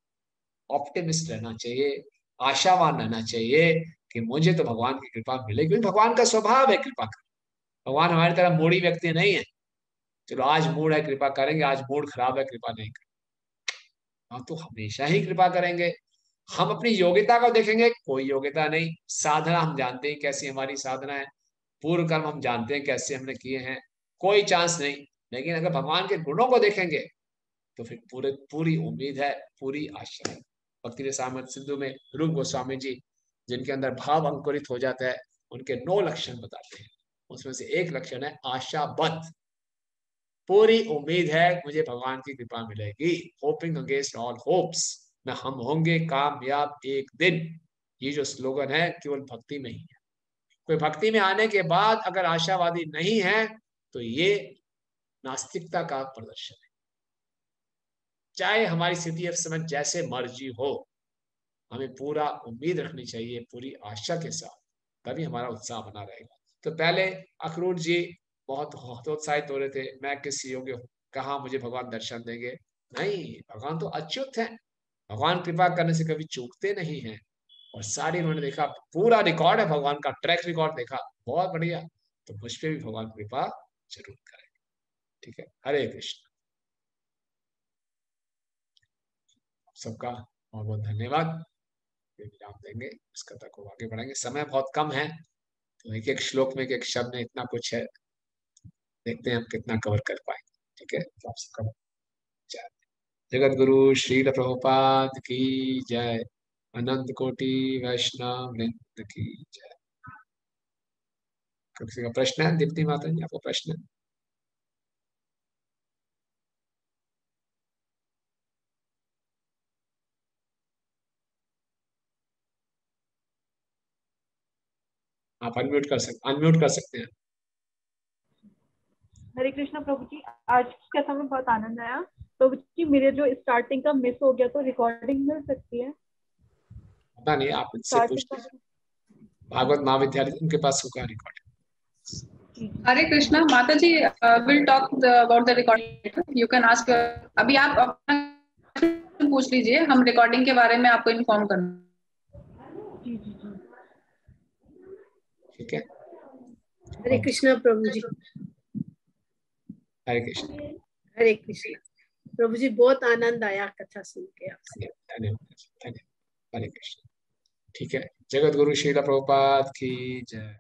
ऑप्टिमिस्ट रहना चाहिए, आशावान रहना चाहिए कि मुझे तो भगवान की कृपा मिलेगी। क्योंकि भगवान का स्वभाव है कृपा कर भगवान हमारी तरह मूडी व्यक्ति नहीं है। चलो आज मूड है, कृपा करेंगे, आज मूड खराब है, कृपा नहीं करेंगे। हाँ तो हमेशा ही कृपा करेंगे। हम अपनी योग्यता को देखेंगे, कोई योग्यता नहीं। साधना हम जानते हैं कैसी हमारी साधना है। पूर्व कर्म हम जानते हैं कैसे हमने किए हैं। कोई चांस नहीं। लेकिन अगर भगवान के गुणों को देखेंगे तो फिर पूरे, पूरी उम्मीद है, पूरी आशा है। भक्ति रसामत सिंधु में रूप गोस्वामी जी, जिनके अंदर भाव अंकुरित हो जाता है, उनके नौ लक्षण बताते हैं। उसमें से एक लक्षण है आशाबद्ध पूरी उम्मीद है, मुझे भगवान की कृपा मिलेगी। होपिंग अगेंस्ट ऑल होप्स में हम होंगे कामयाब एक दिन। ये जो स्लोगन है, केवल भक्ति में ही है। कोई भक्ति में आने के बाद अगर आशावादी नहीं है तो ये नास्तिकता का प्रदर्शन है। चाहे हमारी स्थिति इस समय जैसे मर्ज़ी हो, हमें पूरा उम्मीद रखनी चाहिए, पूरी आशा के साथ, तभी हमारा उत्साह बना रहेगा। तो पहले अखरूट जी बहुत हतोत्साहित हो रहे थे, मैं किस योग्य हूँ? कहा मुझे भगवान दर्शन देंगे? नहीं, भगवान तो अच्युत है। भगवान कृपा करने से कभी चूकते नहीं है। और सारी उन्होंने देखा, पूरा रिकॉर्ड है भगवान का ट्रैक रिकॉर्ड देखा, बहुत बढ़िया। तो मुझ पर भी भगवान कृपा ज़रूर करेंगे ठीक है? हरे कृष्ण। सबका बहुत बहुत धन्यवाद। विराम देंगे, इस कथा को आगे बढ़ाएँगे। समय बहुत कम है। तो एक एक श्लोक में, एक एक शब्द में इतना कुछ है। देखते हैं हम कितना कवर कर पाएँगे। ठीक है? तो आप सबका जगत गुरु श्री प्रभुपाद की जय। अनंत कोटि वैष्णव वृंद की जय। किसी का प्रश्न है, दीप्ति माता जी, आपको प्रश्न है? आप अनम्यूट कर सकते अनम्यूट कर सकते हैं। हरे कृष्णा प्रभु जी आज की कथा में बहुत आनंद आया। प्रभु जी मेरे जो स्टार्टिंग का मिस हो गया तो रिकॉर्डिंग मिल सकती है? पता नहीं आप इनसे पूछते भागवत महाविद्यालय उनके पास होगा recording Hare Krishna Mata ji will talk about the recording you can ask अभी आप अपना पूछ लीजिए हम रिकॉर्डिंग के बारे में आपको इन्फॉर्म करना जी जी जी। ठीक है। हरे कृष्णा प्रभु जी। हरे कृष्ण। हरे कृष्ण। प्रभु जी बहुत आनंद आया कथा सुन के आपसे। धन्यवाद धन्यवाद। हरे कृष्ण। ठीक है जगत गुरु शीला प्रभुपाद की जय।